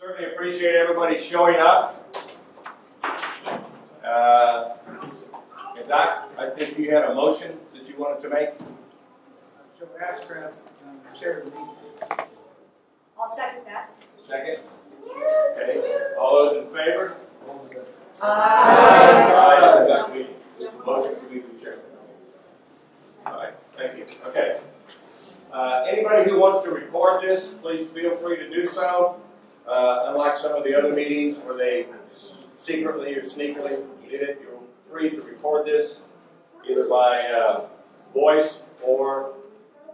Certainly appreciate everybody showing up. Uh, and Doc, I think you had a motion that you wanted to make. Joe Ashcraft, um, chair of the meeting. I'll second that. Second? Okay, all those in favor? Aye. Doc, we- Motion to leave the chair. All right, thank you. Okay. Uh, anybody who wants to record this, please feel free to do so. Uh, unlike some of the other meetings where they secretly or sneakily did it, you're free to record this either by, uh, voice or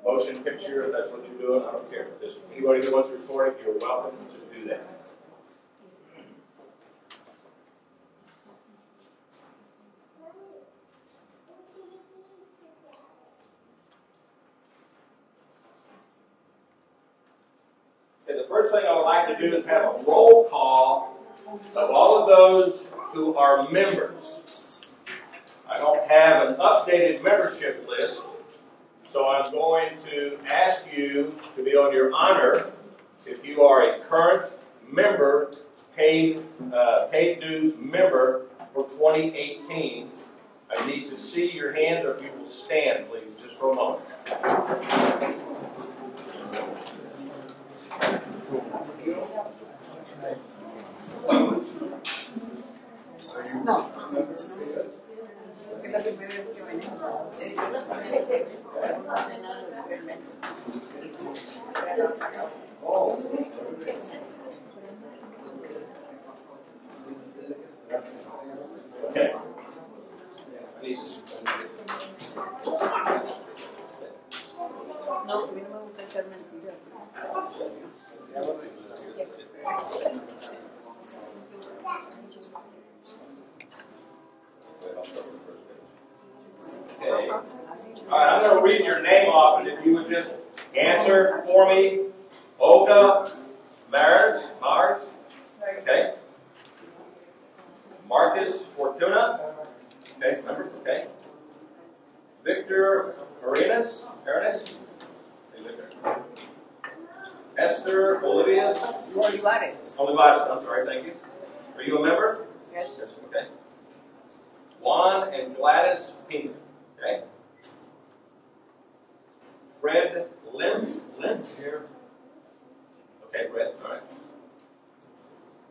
motion picture, if that's what you're doing, I don't care. Just anybody who wants to record it, you're welcome to do that. Okay, the first thing I would do is have a roll call of all of those who are members. I don't have an updated membership list, so I'm going to ask you to be on your honor if you are a current member, paid, uh, paid dues member for 2018. I need to see your hands, or if you will stand, please, just for a moment. Your name off, and if you would just answer for me. Olga Mars, Mars, okay. Marcus Fortuna, okay, number, okay. Victor Arenas, Arenas, Hey, Victor. Esther Olivias, Olivares. Olivares, I'm sorry, thank you. Are you a member? Yes. Yes, okay. Juan and Gladys Pena, okay? Fred Lentz, Lentz here. Okay, Fred, all right.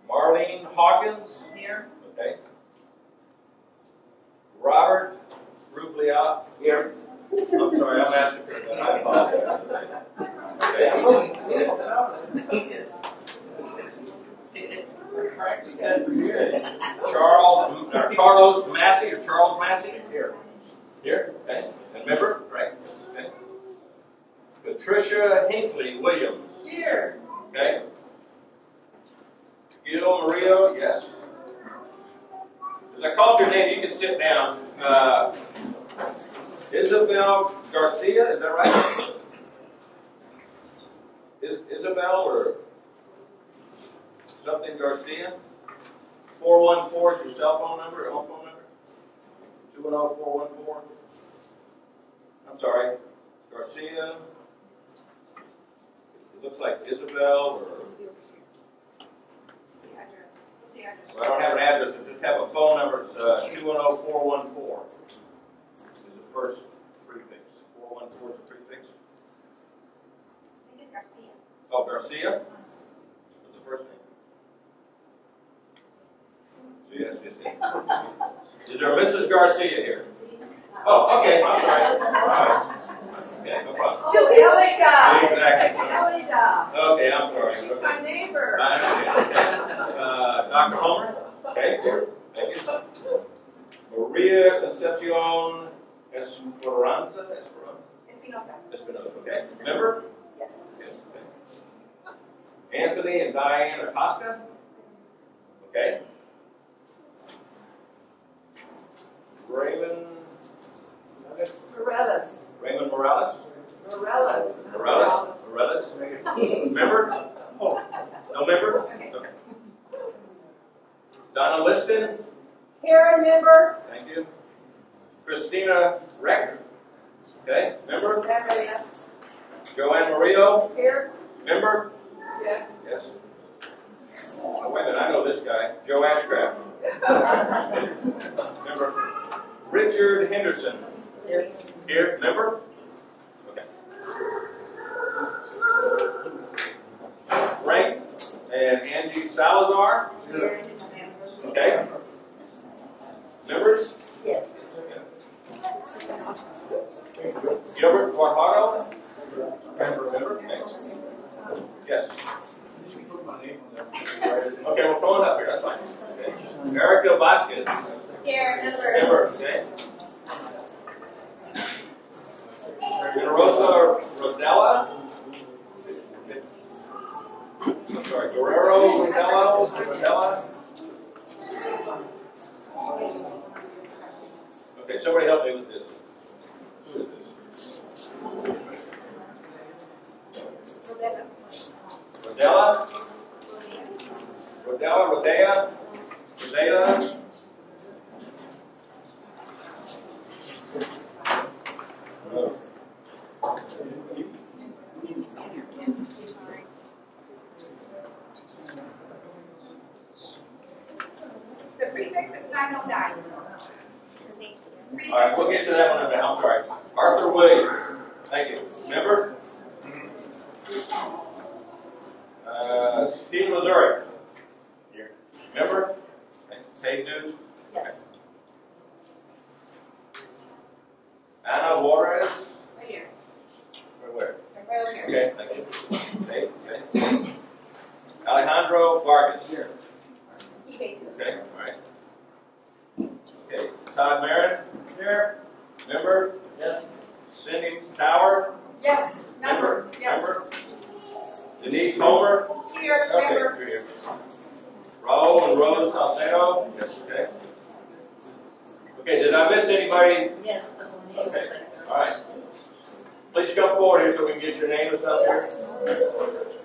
Marlene Hawkins here, okay? Robert Rublia here. I'm sorry, I'm asking for that, I apologize. Okay. Charles, uh, Carlos Massey or Charles Massey? Here. Here, okay. And member, right? Patricia Hinckley Williams. Here. Okay. Gil Murillo, yes. As I called your name, you can sit down. Uh, Isabel Garcia, is that right? Is, Isabel or something Garcia? 414 is your cell phone number, your home phone number? 210 414? I'm sorry, Garcia. Looks like Isabel or Well, I don't have an address, I just have a phone number, it's uh, 210414. Is the first prefix. 414 is the prefix. I think it's Garcia. Oh, Garcia? What's the first name? So yes, yes, yes. Is there a Mrs. Garcia here? Oh, okay, I'm sorry. All right. Okay, no problem. To Elida. Exactly. Elida. Okay, I'm sorry. She's Okay. my neighbor. I understand, okay. Uh, Dr. Homer? Okay, here, thank you. Maria Concepcion Esperanza, Esperanza, Espinosa. Espinosa, okay. Remember? Yes. Yes. okay. Anthony and Diane Acosta? Okay. Raymond, Morales. Raymond Morales? Morales. Morales? Morales? Member? Oh. No member? Okay. Donna Liston? Here, member. Thank you. Christina Reck? Okay, member? Yes. Joanne Murillo? Here. Member? Yes. Yes. Oh, wait a minute, I know this guy, Joe Ashcraft. Member Richard Henderson. Here. Here, member? Okay. Frank and Angie Salazar. Okay. Members? Yes. Gilbert Guajardo? Member, member? Okay. Yes. Okay, we're going up here, that's fine. Okay. Erica Vasquez. Here, member. Member, okay. Rosa Rodella. I'm sorry, Guerrero Rodella, Rodella. Okay, somebody help me with this. Who is this? Rodella? Rodella, Rodea? Rodea? No. The prefix is nine oh nine. All right, we'll get to that one in a minute. I'm sorry. Arthur Williams. Thank you. Member? Uh, Steve Missouri. Here. Member? Paid dues? Yes. Anna Juarez? Right here. Where, where? Right over here. Okay, thank you. Okay, okay. Alejandro Vargas. Here. He paid this. Okay, all right. Okay, Todd Mernin. Here. Member? Yes. Cindy Tower? Yes, number, yes. Member? Denise Homer? Here, Okay, member. you're here. Raoul and Rose Sauceda? Yes, okay. Okay, did I miss anybody? Yes. Okay, all right. Please come forward here so we can get your name up here.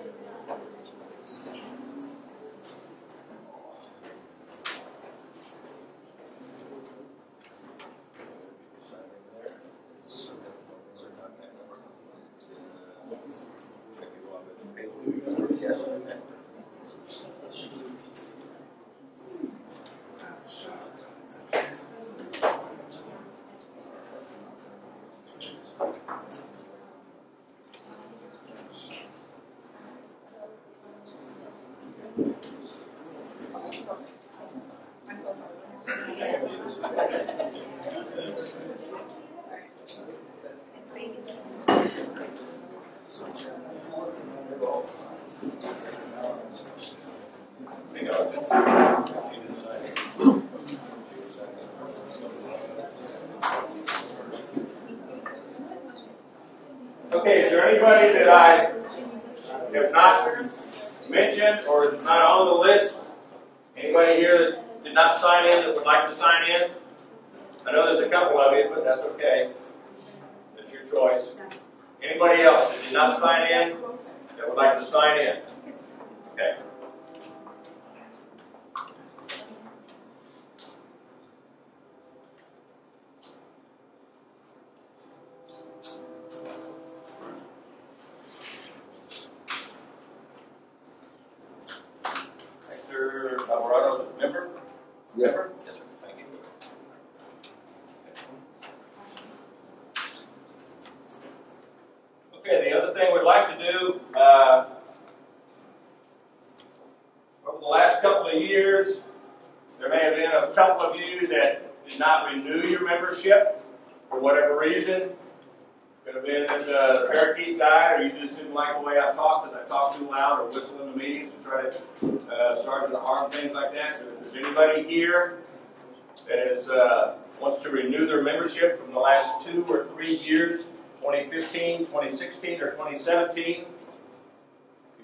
2015, 2016, or 2017, you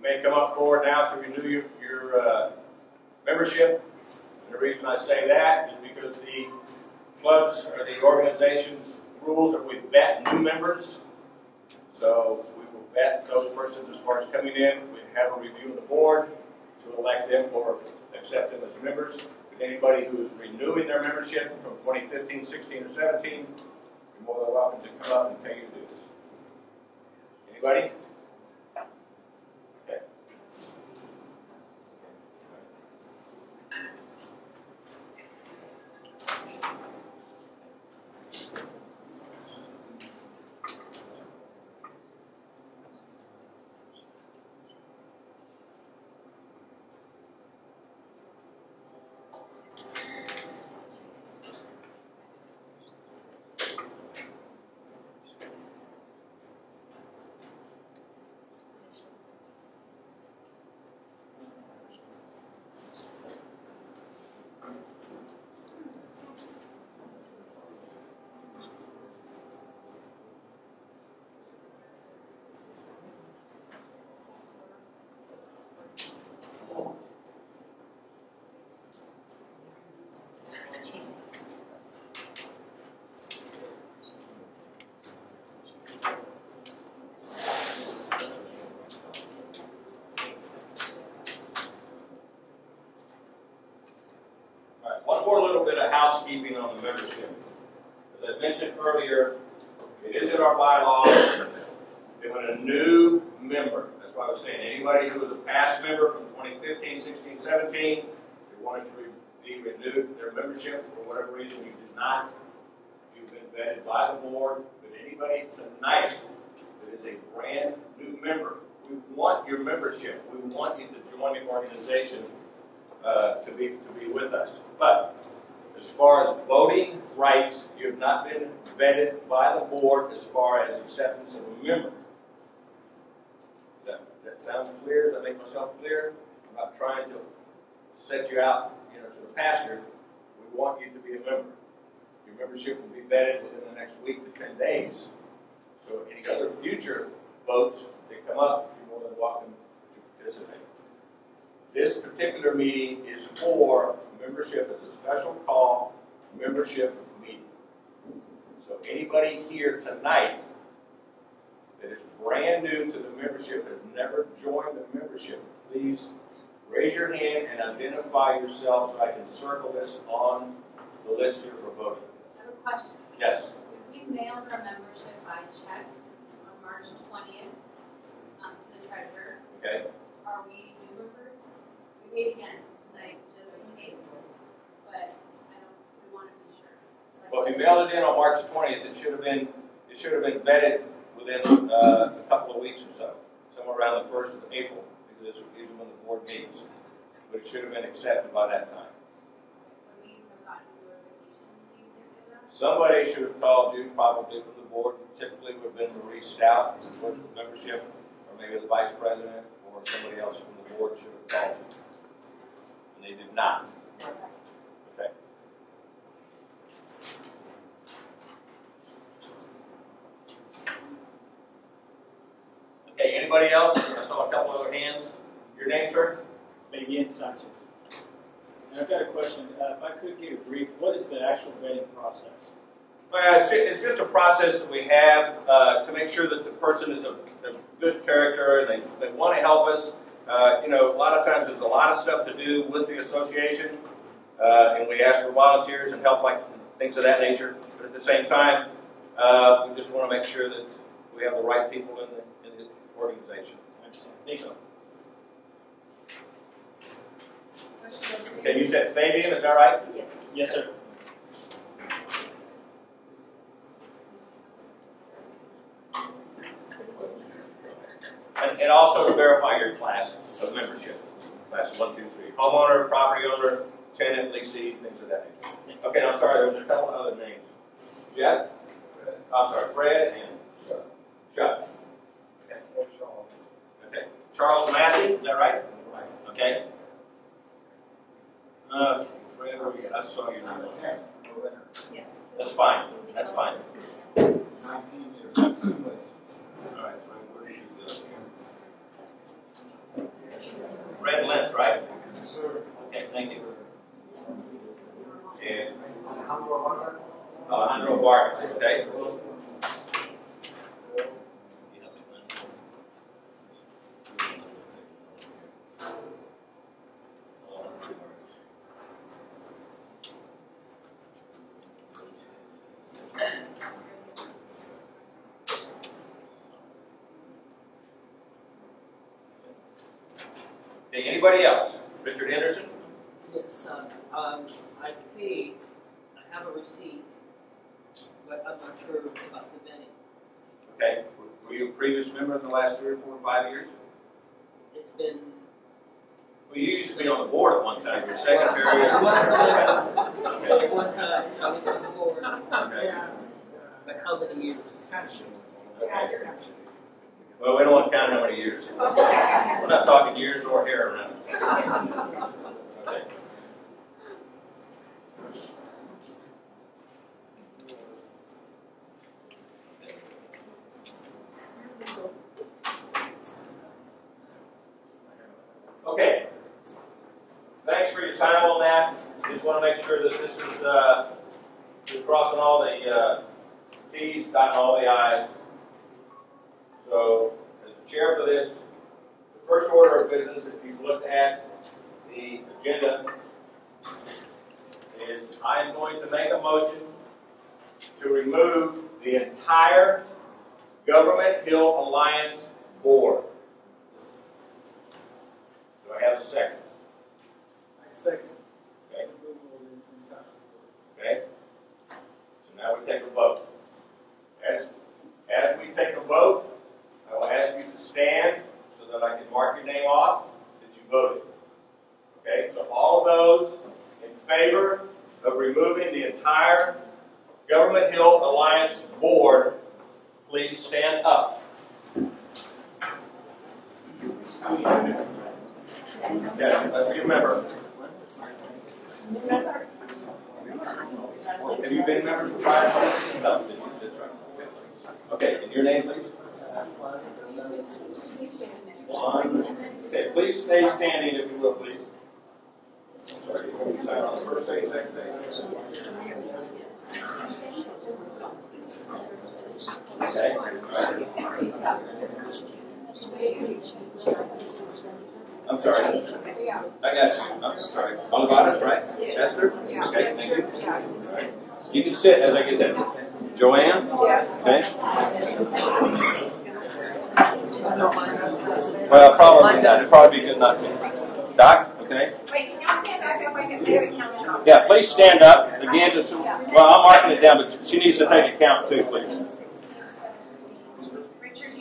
may come up forward now to renew your, your uh, membership. And the reason I say that is because the clubs or the organization's rules are we vet new members. So we will vet those persons as far as coming in. We have a review of the board to elect them or accept them as members. But anybody who is renewing their membership from 2015, 16, or 17, you're more than welcome to come up and pay your dues. Anybody? Okay. Housekeeping on the membership. As I mentioned earlier, it is in our bylaws, that when a new member, that's why I was saying, anybody who was a past member from 2015, 16, 17, who wanted to be renewed their membership, for whatever reason you did not, you've been vetted by the board, but anybody tonight that is a brand new member, we want your membership, we want you to join the organization, uh, to be, to be with us. But as far as voting rights, you have not been vetted by the board as far as acceptance of a member. Does that, does that sound clear? Does that make myself clear? I'm not trying to set you out, you know, to the pasture. We want you to be a member. Your membership will be vetted within the next week to ten days. So any other future votes that come up, you're more than welcome to participate. This particular meeting is for membership, it's a special call, membership meeting. So anybody here tonight that is brand new to the membership, has never joined the membership, please raise your hand and identify yourself so I can circle this on the list here for voting. I have a question. Yes, We mailed our membership by check on March twentieth, um, to the treasurer. okay. Are we new members? We paid again tonight, just in case, but I don't, we wanna be sure. Like- Well, if you mailed it in on March twentieth, it should have been, it should have been vetted within, uh, a couple of weeks or so, somewhere around the first of April, because this is when the board meets. But it should have been accepted by that time. Somebody should have called you, probably from the board, typically would have been Marie Stout, the with membership, or maybe the vice president, or somebody else from the board should have called you. And they did not. Okay. Okay, anybody else? I saw a couple other hands. Your name, sir? Fabian Sanchez. And I've got a question. Uh, if I could get a brief, what is the actual vetting process? Well, it's, ju- it's just a process that we have uh, to make sure that the person is a, a good character and they, they want to help us. Uh, you know, a lot of times there's a lot of stuff to do with the association, uh, and we ask for volunteers and help, like things of that nature. But at the same time, uh, we just want to make sure that we have the right people in the, in the organization. I understand. Thank you. Okay, you said Fabian, is that right? Yes. Yes, sir. And, and also to verify your class of membership. Class one, two, three. Homeowner, property owner, tenant, leasee, things of that nature. Okay, I'm sorry, there was a couple other names. Jeff? I'm sorry, Fred and Chuck. Okay. Okay. Charles Massey, is that right? Okay. Uh, we? I saw your name. Yes. That's fine, that's fine. Nineteen years. All right, where should we go? Fred Lentz, right? Yes, sir. Okay, thank you. And Alejandro Vargas, okay? Okay, Yes, let's remember. Have you been members for five months? No. That's right. Okay, and your name, please? One. Okay, please stay standing if you will, please. Sorry, you sign on the first page, second page. Okay. I'm sorry. I got you. I'm sorry. Olivares, right? Esther? Okay, thank you. You can sit as I get that. Joanne? Yes. Okay. Well, probably not. It'd probably be good not to. Doc? Okay. Wait, can y'all stand back up? I can count off. Yeah, please stand up. Again, just, well, I'm marking it down, but she needs to take a count too, please. Richard,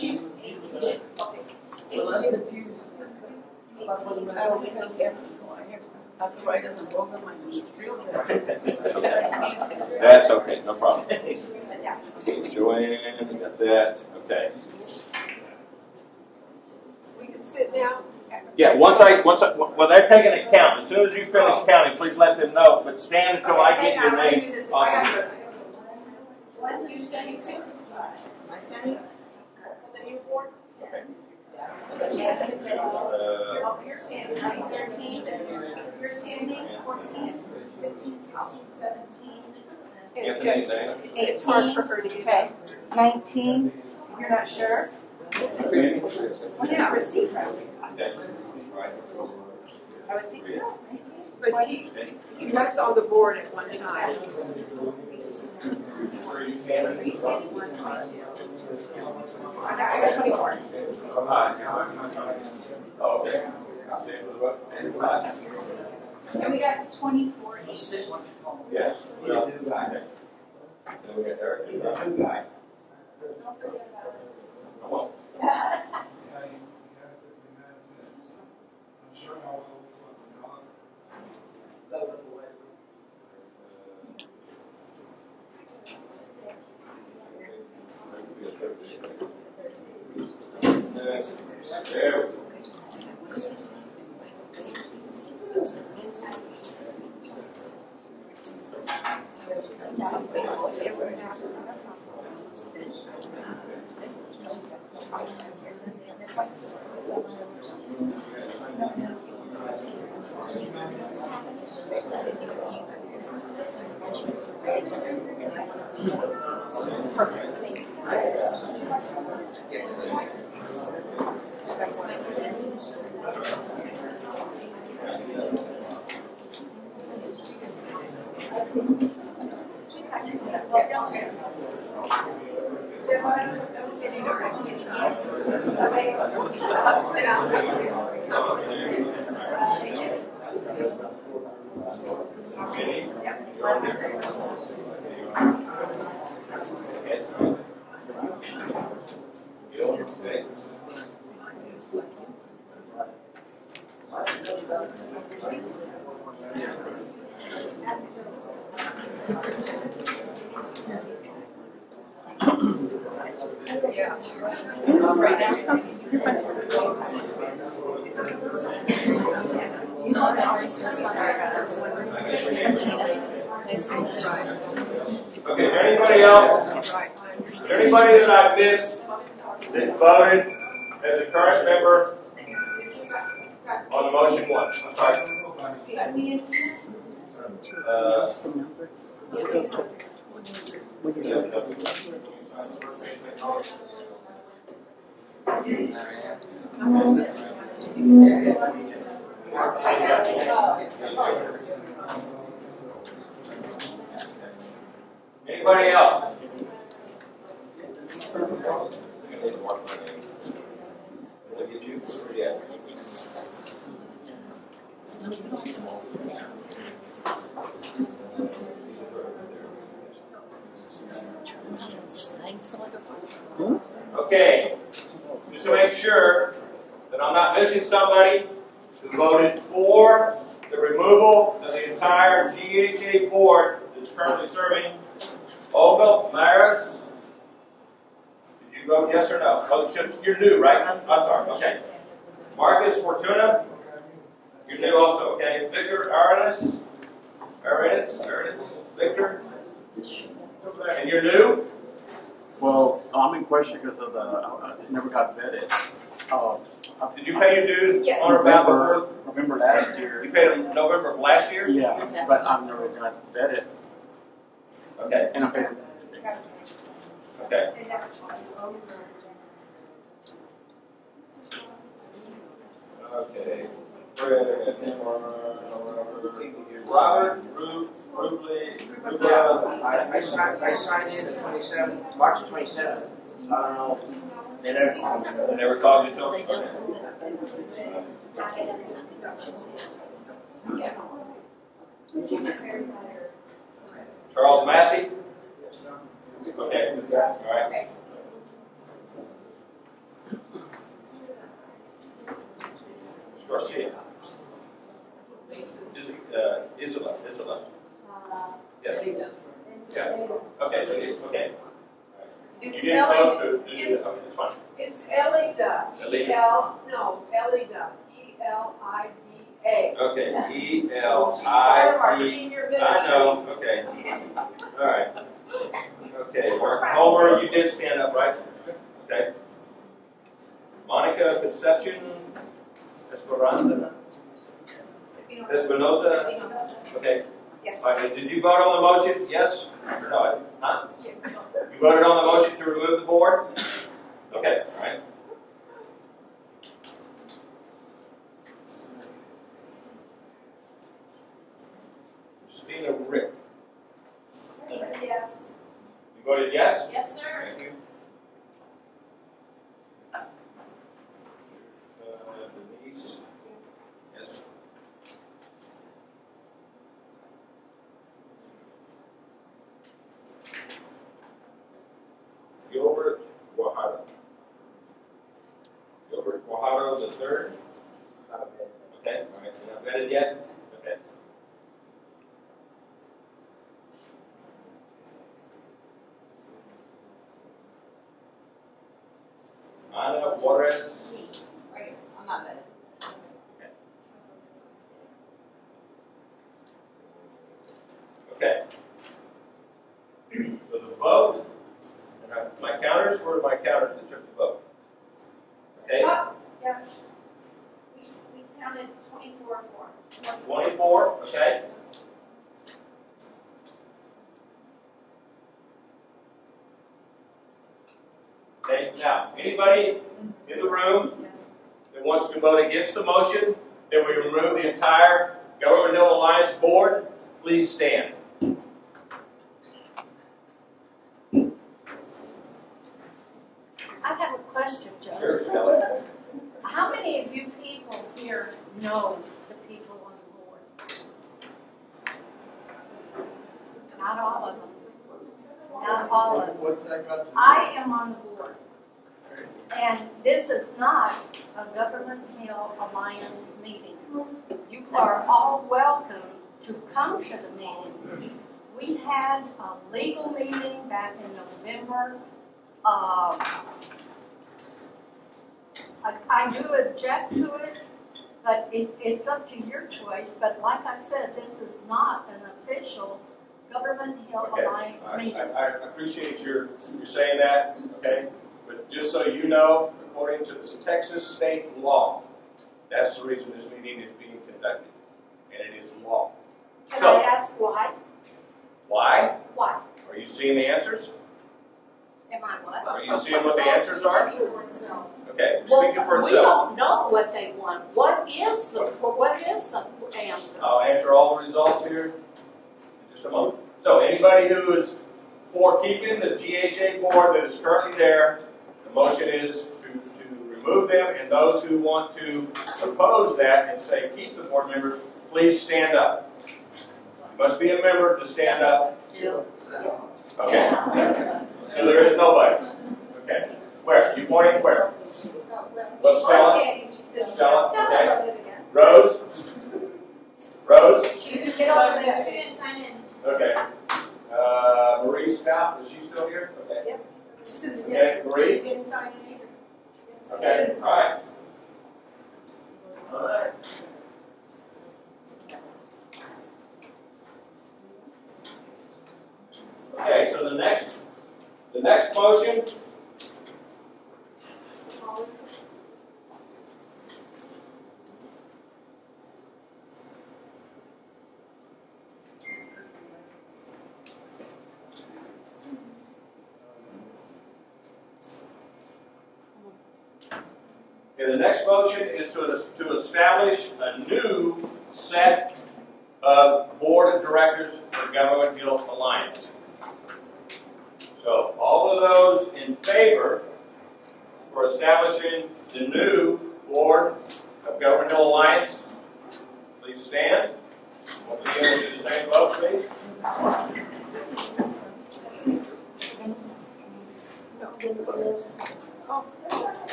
you, she, eighteen. Okay. That's okay, no problem. Joanne, you got that. Okay. We can sit now. Yeah, once I, once I, well, they're taking a count. As soon as you finish oh. counting, please let them know, but stand until I get your name. off of it. One, two, seventy, two. Am I standing? Then you four. Okay. Uh, you're standing, right, thirteen, you're standing, fourteen, fifteen, sixteen, seventeen. Anthony, Dana? It's hard for her to. Nineteen. You're not sure? Yeah. I would think so. But he, he was on the board at one time. Where are you standing? Are you standing one, twenty-two? I got, I got twenty-four. Oh, okay. And we got twenty-four each. Yes. Well, okay. Then we got Eric. Don't forget about Come on. it. Yes. There. Anybody else? Okay, just to make sure that I'm not missing somebody who voted for the removal of the entire GHA board that's currently serving Olga Maris. Did you vote yes or no? Oh, you're- you're new, right? I'm sorry, okay. Marcus Fortuna, you're new also, okay. Victor Arenas, Arenas, Arenas, Victor? And you're new? Well, I'm in question because of the, I I never got vetted. Uh, Did you pay your dues Yes. on or about November, before? November last year, You paid them November of last year? yeah, but I never got vetted, Okay, and I okay. Okay. Robert, Ru, Rubley, Yeah, Rubla. I, I signed, I signed in the twenty-seventh, March twenty-seventh. I don't know, they never called me. They never called you, Joe? Okay. Charles Massey? Okay, all right. Garcia? Is, uh, Isabel, Isabel? Yes, yeah, okay, okay, It's didn't vote Ellie, to, to do it's- it's fine. it's Elida, E L, no, Elida, E L I D A. Okay, E L She's part of our I senior I ministry. know, okay. All right. Okay, Mark Homer, you did stand up, right? Okay. Monica Concepcion Esperanza, Espinoza, okay. Yes. All right, did you vote on the motion, yes or no? Huh? You voted on the motion to remove the board? Okay, all right. Christina Rick, Yes. you voted yes? Yes, sir. Thank you. Uh, Denise? Yes. Gilbert Guajardo. Gilbert Guajardo the third? Okay, all right, so not vetted yet? Okay. Ana Juarez. Right, I'm not vetted. Okay. So the vote, and I- my counters were my counters that took the vote. Okay, Oh, yeah. We, we counted twenty-four for. twenty-four, okay? Okay, now, anybody in the room that wants to vote against the motion that we remove the entire Government Hill Alliance Board, please stand. I have a question, Joe. Sure, Shelley. How many of you people here know the people on the board? Not all of them. Not all of them. What's that got to do? I am on the board. And this is not a Government Hill Alliance meeting. You are all welcome to come the meeting. We had a legal meeting back in November. Um, I, I do object to it, but it, it's up to your choice. But like I said, this is not an official Government Hill Okay, Alliance I, meeting. I, I appreciate your, you saying that, okay? But just so you know, according to this Texas state law, that's the reason this meeting is being conducted, and it is law. And so, I ask why. Why? Why? Are you seeing the answers? Am I what? Are you seeing what the answers are? Okay, well, speaking for itself. We don't know what they want. What is the what is the answer? I'll answer all the results here in just a moment. So anybody who is for keeping the GHA board that is currently there, the motion is to, to remove them, and those who want to oppose that and say keep the board members, please stand up. Must be a member to stand up. Okay. So there is nobody. Okay. Where? You pointing where? What's Stella? Stella? Okay. Rose?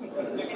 Thank you.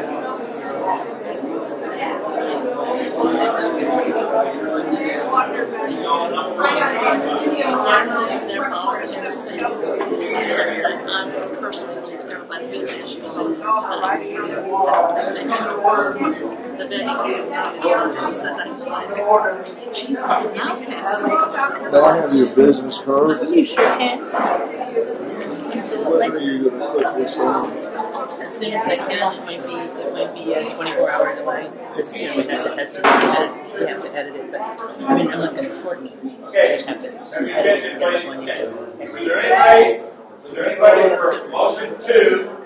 personally believe everybody be there. The vetting, says I'm She's an outcast. May I have your business card? You sure can. When Absolutely. are you gonna put this on? As soon as I can, it might be, it might be uh, 24 hours away. Because, you know, we have to, to be we have to edit it, but, I mean, I'm not gonna shorten it. I Okay, just have to. have your attention, please. Okay. Was there anybody, was there anybody for motion two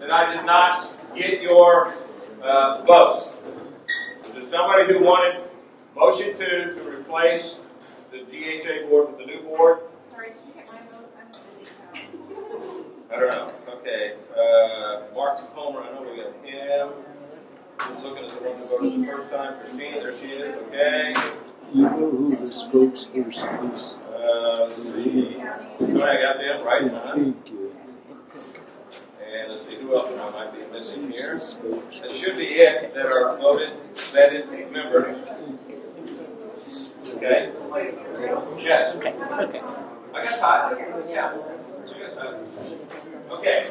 that I did not get your, uh, votes? Was there somebody who wanted motion two to replace the DHA board with the new board? Sorry, did you get my vote? I'm busy now. I don't know. Okay, uh, Mark Palmer, I know we got him. Just looking at the one who voted the first time. Christina, there she is, okay. You know who the spokesperson is? Uh, let's see. Oh, I got them, right? Uh-huh. Thank you. And let's see, who else am I might be missing here? Who's the spokesperson? That should be it that are voted, vetted members. Okay? Yes. Okay, okay. I got time. Yeah. I got time. Okay.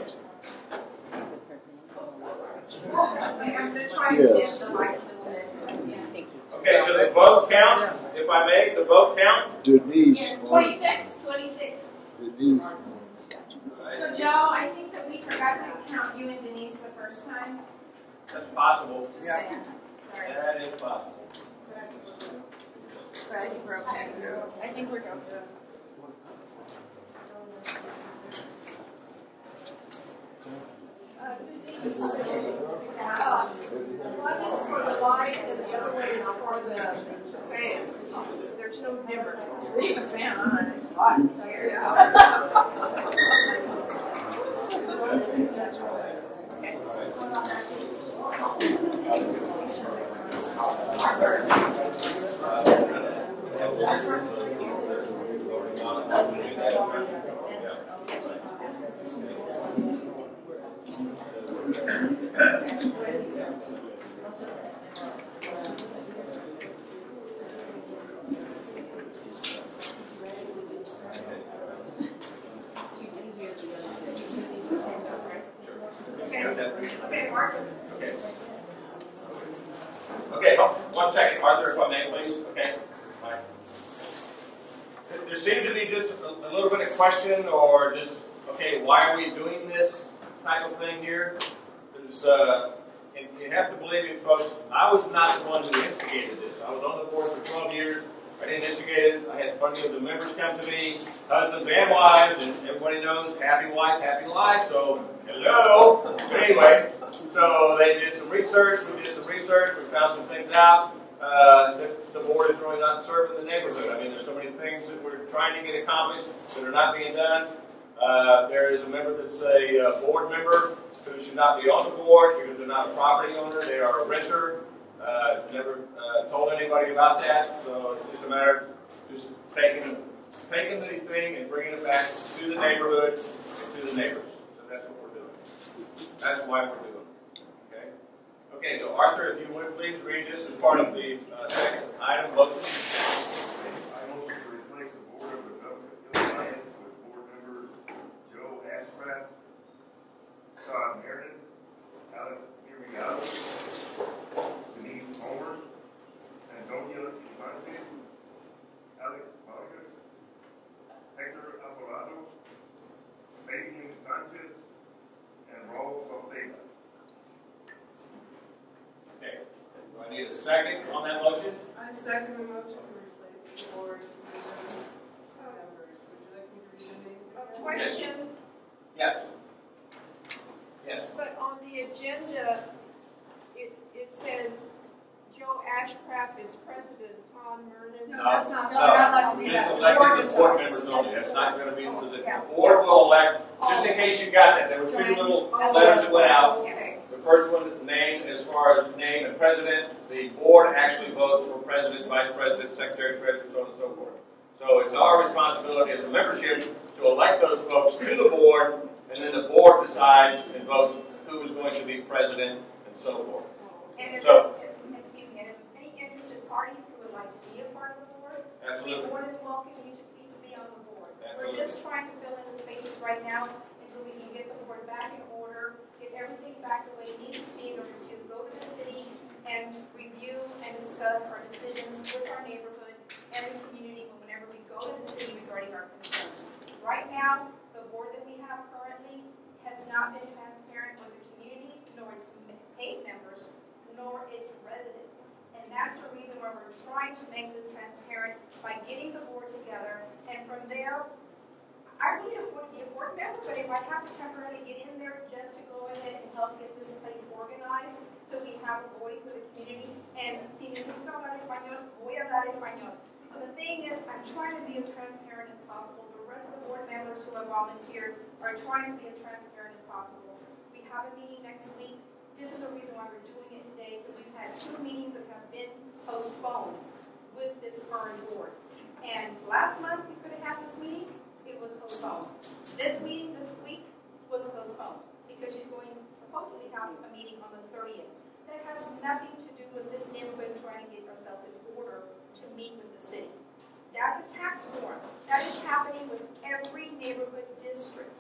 I'm gonna try to get Yes. the mic a little bit. Okay, so the votes count, if I may, the vote count. Denise, Twenty-six. Twenty-six. Denise. So Joe, I think that we forgot to count you and Denise the first time. That's possible. Just saying. Sorry. That is possible. But I think we're okay. I think we're good. Uh, one is for the light and the other one is for the fan. There's no difference. Leave a fan on, it's hot. Okay, okay, Mark. Okay. Okay, question or just, okay, why are we doing this type of thing here? Uh, and you have to believe me, folks, I was not the one who instigated this. I was on the board for twelve years. I didn't instigate it. I had plenty of the members come to me, husbands and wives, and everybody knows happy wife, happy life. So, hello. But anyway, so they did some research. We did some research. We found some things out. Uh, the board is really not serving the neighborhood. I mean, there's so many things that we're trying to get accomplished that are not being done. Uh, there is a member that's a uh, board member who should not be on the board because they're not a property owner. They are a renter. Uh, never uh, told anybody about that, so it's just a matter of just taking taking the thing and bringing it back to the neighborhood, to the neighbors. So that's what we're doing. That's why we're doing it. Okay. Okay. So Arthur, if you would please read this as part of the uh, second item motion. Motion to replace the Board of Development Alliance with board members Joe Ashcraft, Todd Mernin, Alex Irigato, Denise Homer, Antonia Infante, Alex Vargas, Hector Alvarado, Fabian Sanchez, and Raoul Sauceda. second on that motion? I second the motion to replace the board members. Uh, would you like me to read the names? A question, Yes. Yes. but on the agenda, it, it says Joe Ashcraft is president, Tom Mernin. No, that's not- no, no, not letting you Just do elected the board members only, that's not gonna be the position. The board will elect, just in case you got that, there were two little letters that went out. Okay. The first one, name, as far as name and president, the board actually votes for president, vice president, secretary, treasurer, so on and so forth. So it's our responsibility as a membership to elect those folks to the board, and then the board decides and votes who is going to be president and so forth. And if, So- excuse me, and if any interested parties who would like to be a part of the board, we Absolutely. more than welcome you to please be on the board. Absolutely. We're just trying to fill in the spaces right now until we can get the board back in order, get everything back the way it needs to be in order to go to the city and review and discuss our decisions with our neighborhood and the community whenever we go to the city regarding our concerns. Right now, the board that we have currently has not been transparent with the community, nor its paid members, nor its residents. And that's the reason why we're trying to make this transparent by getting the board together. And from there, I want to be a board member, but if I have to temporarily get in there just to go ahead and help get this place organized, so we have a voice of the community. And si necesito hablar español, voy a hablar español. So the thing is, I'm trying to be as transparent as possible. The rest of the board members who have volunteered are trying to be as transparent as possible. We have a meeting next week. This is the reason why we're doing it today, because we've had two meetings that have been postponed with this current board. And last month, we could have had this meeting, it was postponed. This meeting this week was postponed, because she's going supposedly have a meeting on the thirtieth. That has nothing to do with this neighborhood trying to get ourselves in order to meet with the city. That's a tax form. That is happening with every neighborhood district.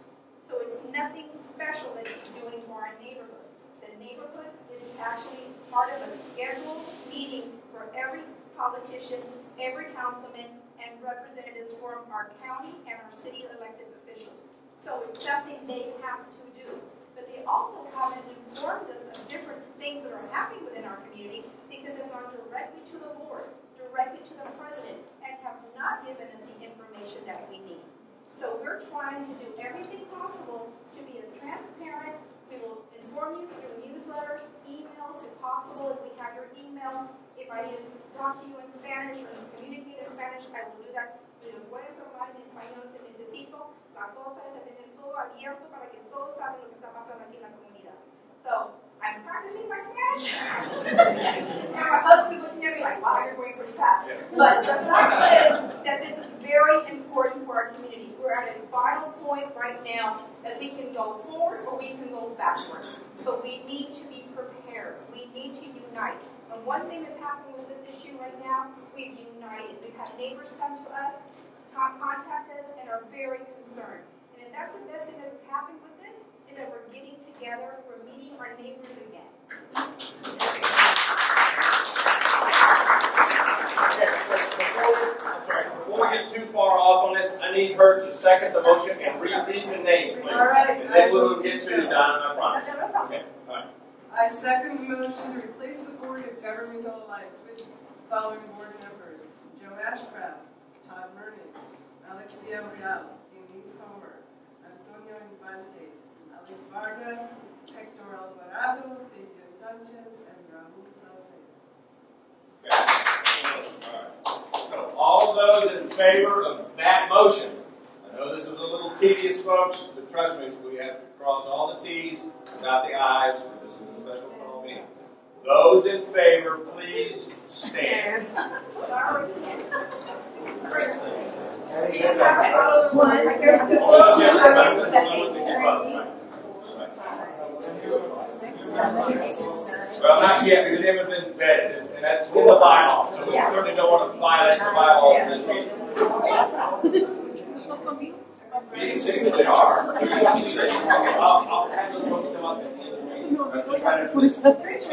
So it's nothing special that he's doing for our neighborhood. The neighborhood is actually part of a scheduled meeting for every politician, every councilman, and representatives from our county and our city elected officials. So it's something they have to do. But they also haven't informed us of different things that are happening within our community because they've gone directly to the board, directly to the president, and have not given us the information that we need. So we're trying to do everything possible to be as transparent. We will inform you through newsletters, emails, if possible, if we have your email. If I need to talk to you in Spanish or communicate in Spanish, I will do that. Si los voy a informar en español si necesito. La cosa es tener todo abierto para que todos saben lo que está pasando aquí en la comunidad. So, I'm practicing my Spanish. and my husband's looking at me like, wow, you're going pretty fast. But the fact is that this is very important for our community. We're at a vital point right now that we can go forward or we can go backward. So we need to be prepared. We need to unite. And one thing that's happening with this issue right now, we've united. We've had neighbors come to us, contact us, and are very concerned. And if that's the best thing that happened with that we're getting together, we're meeting our neighbors again. I'm sorry, before we get too far off on this, I need her to second the motion and read these the names, please. All right. And then we'll get to you, Donna, I promise. Okay, all right. I second the motion to replace the Board of Government Hill Alliance with the following board members. Joe Ashcraft, Todd Murray, Alex Villarreal, Denise Homer, Antonio Infante, Alice Vargas, Hector Alvarado, Fabian Sanchez, and Raoul Sauceda. So, All those in favor of that motion, I know this is a little tedious, folks, but trust me, we have to cross all the Ts, dot the Is, this is a special call meeting. Those in favor, please stand. Sorry. Well, not yet, because they haven't been vetted, and that's in the bylaw, so we certainly don't want to violate the bylaw in this meeting. Meeting six, they are. I'll, I'll have those folks come up at the end of the meeting. I'm just trying to-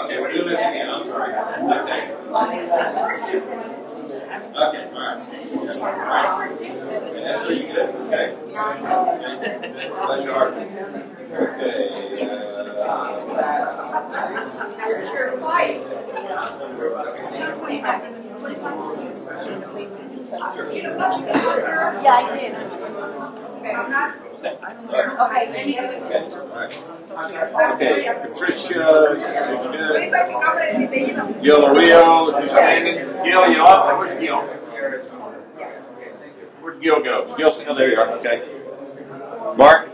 Okay, we're doing this again, I'm sorry. Okay. Okay, all right. And that's pretty good, okay. Okay. Yeah, I did. Okay, Patricia, is good. Gil Rio, standing? Gil, you up? Where's Gil? Where'd Gil go? Gil, oh, there you are, okay. Mark,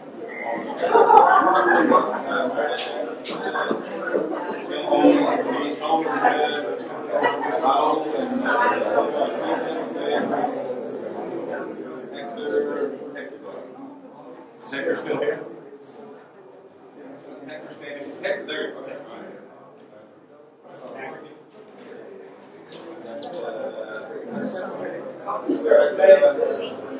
There, okay.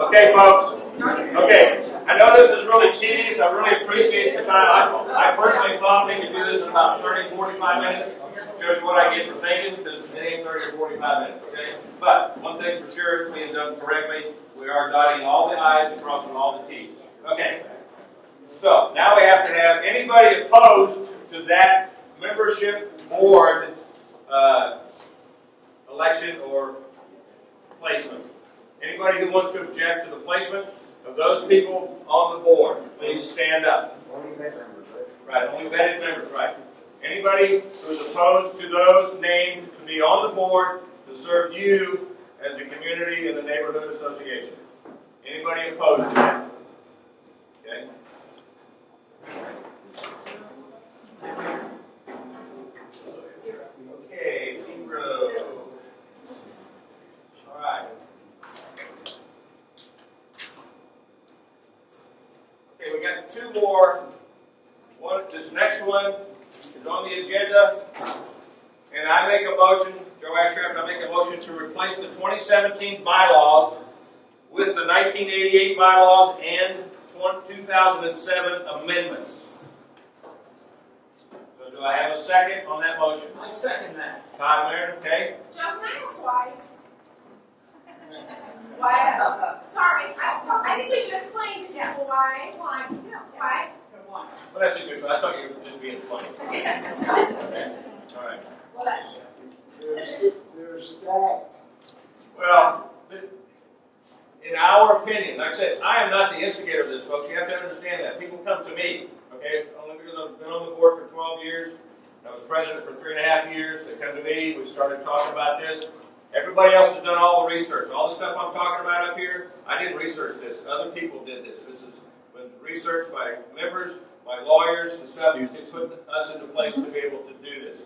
Okay, folks. Okay, I know this is really tedious. I really appreciate your time. I, I personally thought we could do this in about 30, 45 minutes. You what I get for thinking, because it ain't 30 or 45 minutes, okay? But one thing's for sure, it's being done correctly. We are dotting all the I's and crossing all the T's. Okay. So now we have to have anybody opposed to that membership board uh, election or placement. Anybody who wants to object to the placement of those people on the board, please stand up. Right, only vetted members, right? Anybody who's opposed to those named to be on the board to serve you as a community and the neighborhood association. Anybody opposed to that? Okay. Okay, zero. All right. Okay, we got two more. One, this next one is on the agenda, and I make a motion, Joe Ashcraft, I make a motion to replace the 2017 bylaws with the 1988 bylaws and 2007 amendments. So do I have a second on that motion? I second that. Todd Mernin, okay? John, can I ask why? Why? Sorry, I, I think we should explain to people why. Why? Why? Well, that's a good, I thought you were just being funny. All right. Well, that's. There's that. Well, in our opinion, like I said, I am not the instigator of this, folks. You have to understand that. People come to me, okay? Only because I've been on the board for 12 years. I was president for three and a half years. They come to me. We started talking about this. Everybody else has done all the research. All the stuff I'm talking about up here, I didn't research this. Other people did this. This is been researched by members, by lawyers, and stuff to put us into place to be able to do this.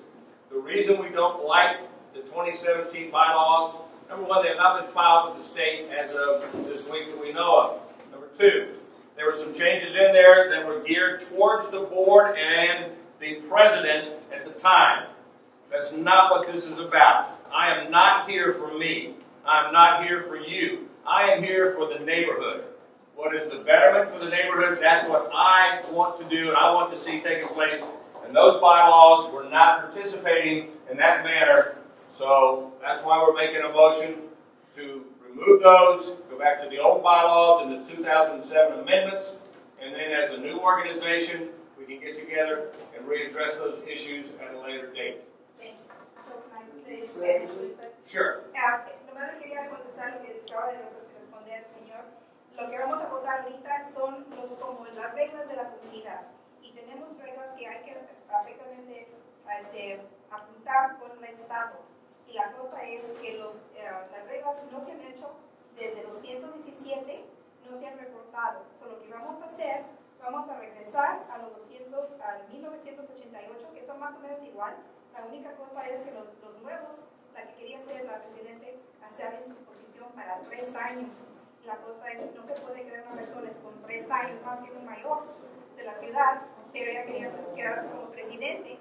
The reason we don't like the 2017 bylaws, number one, they have not been filed with the state as of this week that we know of. Number two, there were some changes in there that were geared towards the board and the president at the time. That's not what this is about. I am not here for me. I'm not here for you. I am here for the neighborhood. What is the betterment for the neighborhood? That's what I want to do and I want to see taking place. And those bylaws were not participating in that manner. So that's why we're making a motion to remove those, go back to the old bylaws and the 2007 amendments. And then as a new organization, we can get together and readdress those issues at a later date. Thank you. So can I say Spanish really quick? Sure. Nomás quería contestar lo que acaba de responder el señor. Lo que vamos a votar ahorita son los, como las reglas de la comunidad. Y tenemos reglas que hay que perfectamente apuntar con el Estado. Y la cosa es que los, eh, las reglas no se han hecho desde los 117, no se han reportado. So, lo que vamos a hacer, vamos a regresar a los 200, al 1988, que son más o menos igual. La única cosa es que los, los nuevos, la que quería hacer la presidente, hacer en su posición para tres años. La cosa es que no se puede crear una persona con tres años más que un mayor de la ciudad, pero ella quería quedarse como presidente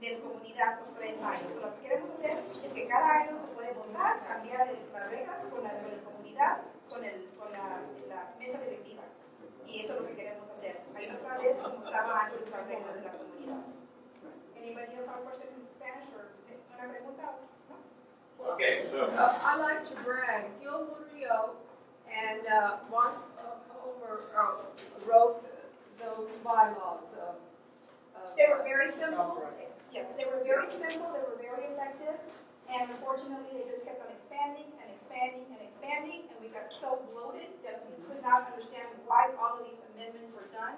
de la comunidad por tres años. Lo que queremos hacer es que cada año se puede votar, cambiar las reglas con la, con la comunidad, con, el, con la, la mesa directiva. Y eso es lo que queremos hacer. Hay otra vez como estaba antes las reglas de la comunidad. Anybody else have a question in Spanish or una pregunta? No? Okay, so. Uh, I like to brag, Gil Murillo and, uh, Mark uh, Homer, uh, wrote those bylaws, uh, uh. They were very simple. Yes, they were very simple, they were very effective, and unfortunately, they just kept on expanding and expanding and expanding, and we got so bloated that we could not understand why all of these amendments were done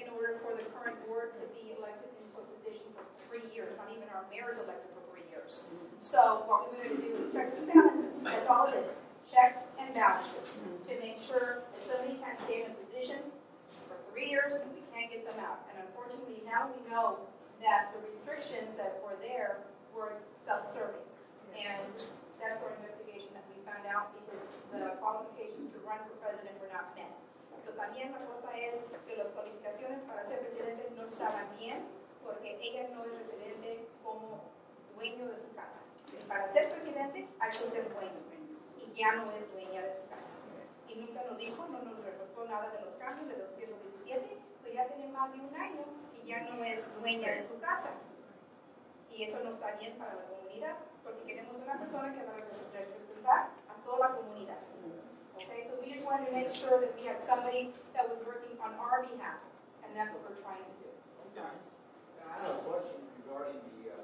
in order for the current board to be elected into a position for three years, not even our mayor is elected for three years. So what we wanted to do is checks and balances, that's all it is, checks and balances, to make sure that somebody can't stay in a position for three years and we can't get them out. And unfortunately, now we know that the restrictions that were there were self-serving. And that's our investigation that we found out because the qualifications to run for president were not met. So también la cosa es que las cualificaciones para ser presidente no estaban bien porque ella no es residente como dueño de su casa. Para ser presidente hay que ser dueño y ya no es dueña de su casa. Y nunca nos dijo, no nos reportó nada de los cambios de los 117, pues ya tiene más de un año ya no es dueña de su casa. Y eso no está bien para la comunidad, porque queremos una persona que va a representar a toda la comunidad. Okay, so we just wanted to make sure that we had somebody that was working on our behalf, and that's what we're trying to do. I have a question regarding the, uh,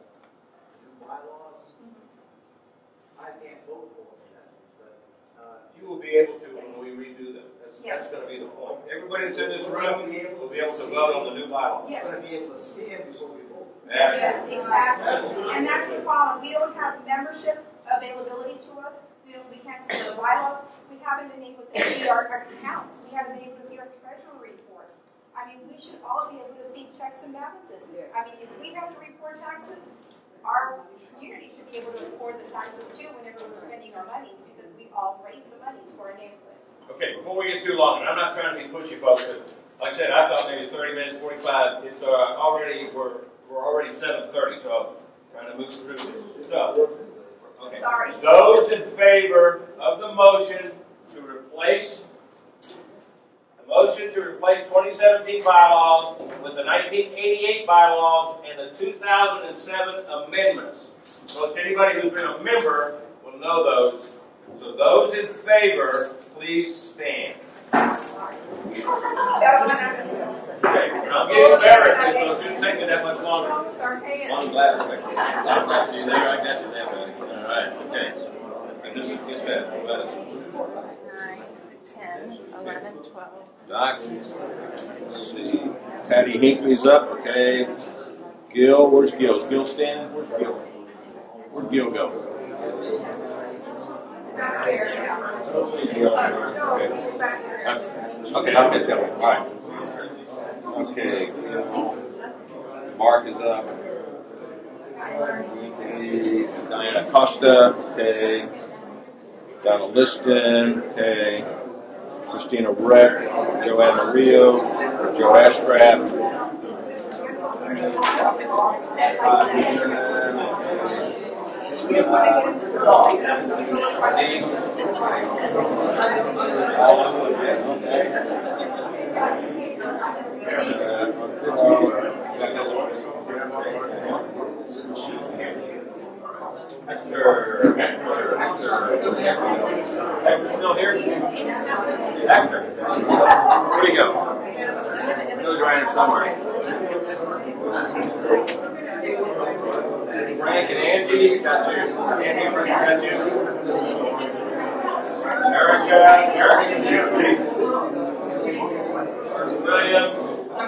new bylaws. I can't vote for them, but, uh, You will be able to when we redo them. That's, that's gonna be the point. Everybody that's in this room will be able to vote on the new bylaws. Yes. I'm gonna be able to see them before we vote. Yes, exactly. And that's the problem. We don't have membership availability to us. We don't, we can't see the bylaws. We haven't been able to see our accounts. We haven't been able to see our treasury reports. I mean, we should all be able to see checks and balances. I mean, if we have to report taxes, our community should be able to report the taxes too whenever we're spending our monies because we all raise the monies for our neighborhood. Okay, before we get too long, and I'm not trying to be pushy, folks, but like I said, I thought maybe thirty minutes, forty-five, it's, uh, already, we're, we're already seven thirty, so I'm trying to move through this. So, okay. Sorry. Those in favor of the motion to replace, the motion to replace twenty seventeen bylaws with the nineteen eighty-eight bylaws and the two thousand and seven amendments. Most anybody who's been a member will know those. So those in favor, please stand. Okay, I'm getting this, so it shouldn't take me that much longer. Like that. I got you there, I got you there, buddy. All right, okay. And this is, this fast. Nine, ten, eleven, twelve. Doc, let's see. Patty Hinckley's up, okay. Gil, where's Gil? Gil standing? Where's Gil? Where'd Gil go? Okay, I'll catch up. All right. Okay. Mark is up. Diana Costa, okay. Donna Liston, okay. Christina Reck, Joanne Murillo, Joe Ashcraft. Hector, Hector, Hector. Hector's still here? Hector. Where'd he go? Around here somewhere. Frank and Angie, got you. Angie, Frank, got you. Erica, Eric is here, please. Williams,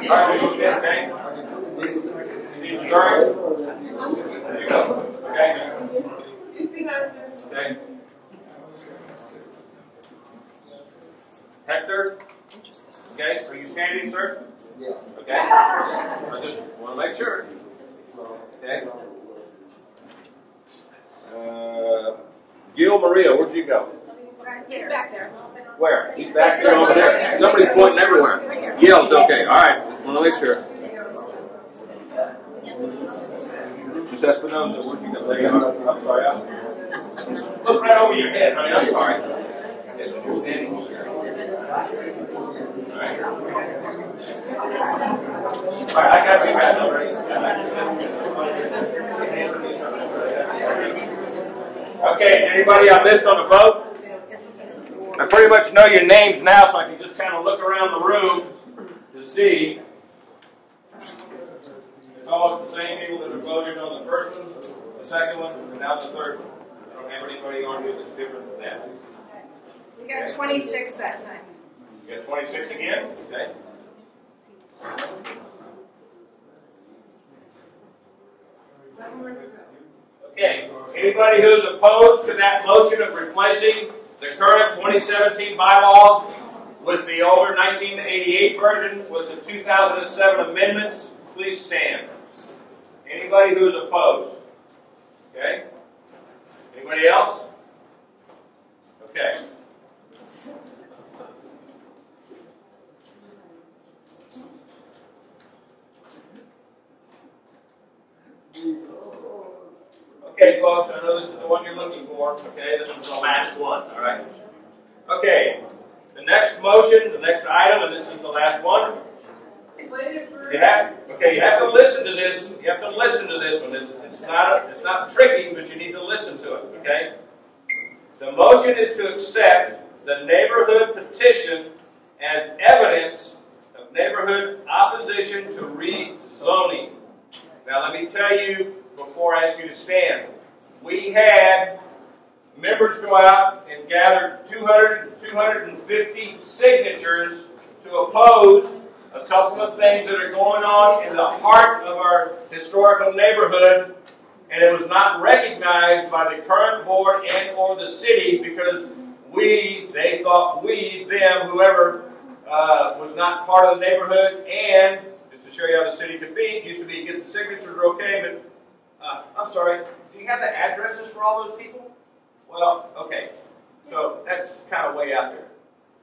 Harvey, okay? Steve Curry. There you go. Okay. Okay. Hector? Okay, are you standing, sir? Yes. Okay? I just want to make sure. Okay? Uh, Gil Maria, where'd you go? He's back there. Where? He's back there over there. Somebody's pointing everywhere. Gil's okay. All right. Just want to make sure. Miss Espinoza, where'd you go? There you are. I'm sorry. I- Look right over your head, honey. I'm sorry. Yes, you're standing. All right. All right, I got. Okay, is anybody I missed on the vote? I pretty much know your names now, so I can just kind of look around the room to see. It's almost the same people that have voted on the first one, the second one, and now the third one. I don't have anybody on here that's different than that. We got twenty-six that time. Got 26 again? Okay. Okay, anybody who's opposed to that motion of replacing the current 2017 bylaws with the older 1988 version with the 2007 amendments, please stand. Anybody who's opposed? Okay? Anybody else? Okay. Okay, folks, I know this is the one you're looking for. Okay, this is the last one. All right. Okay, the next motion, the next item, and this is the last one. You have, okay, you have to listen to this. You have to listen to this one. It's, it's not it's not tricky, but you need to listen to it. Okay. The motion is to accept the neighborhood petition as evidence of neighborhood opposition to rezoning. Now, let me tell you before I ask you to stand. We had members go out and gather 200, 250 signatures to oppose a couple of things that are going on in the heart of our historical neighborhood, and it was not recognized by the current board and or the city because we, they thought we, them, whoever uh, was not part of the neighborhood, and show you how the city could be, it used to be get the signatures okay, but uh, I'm sorry, do you have the addresses for all those people? Well, okay, so that's kind of way out there.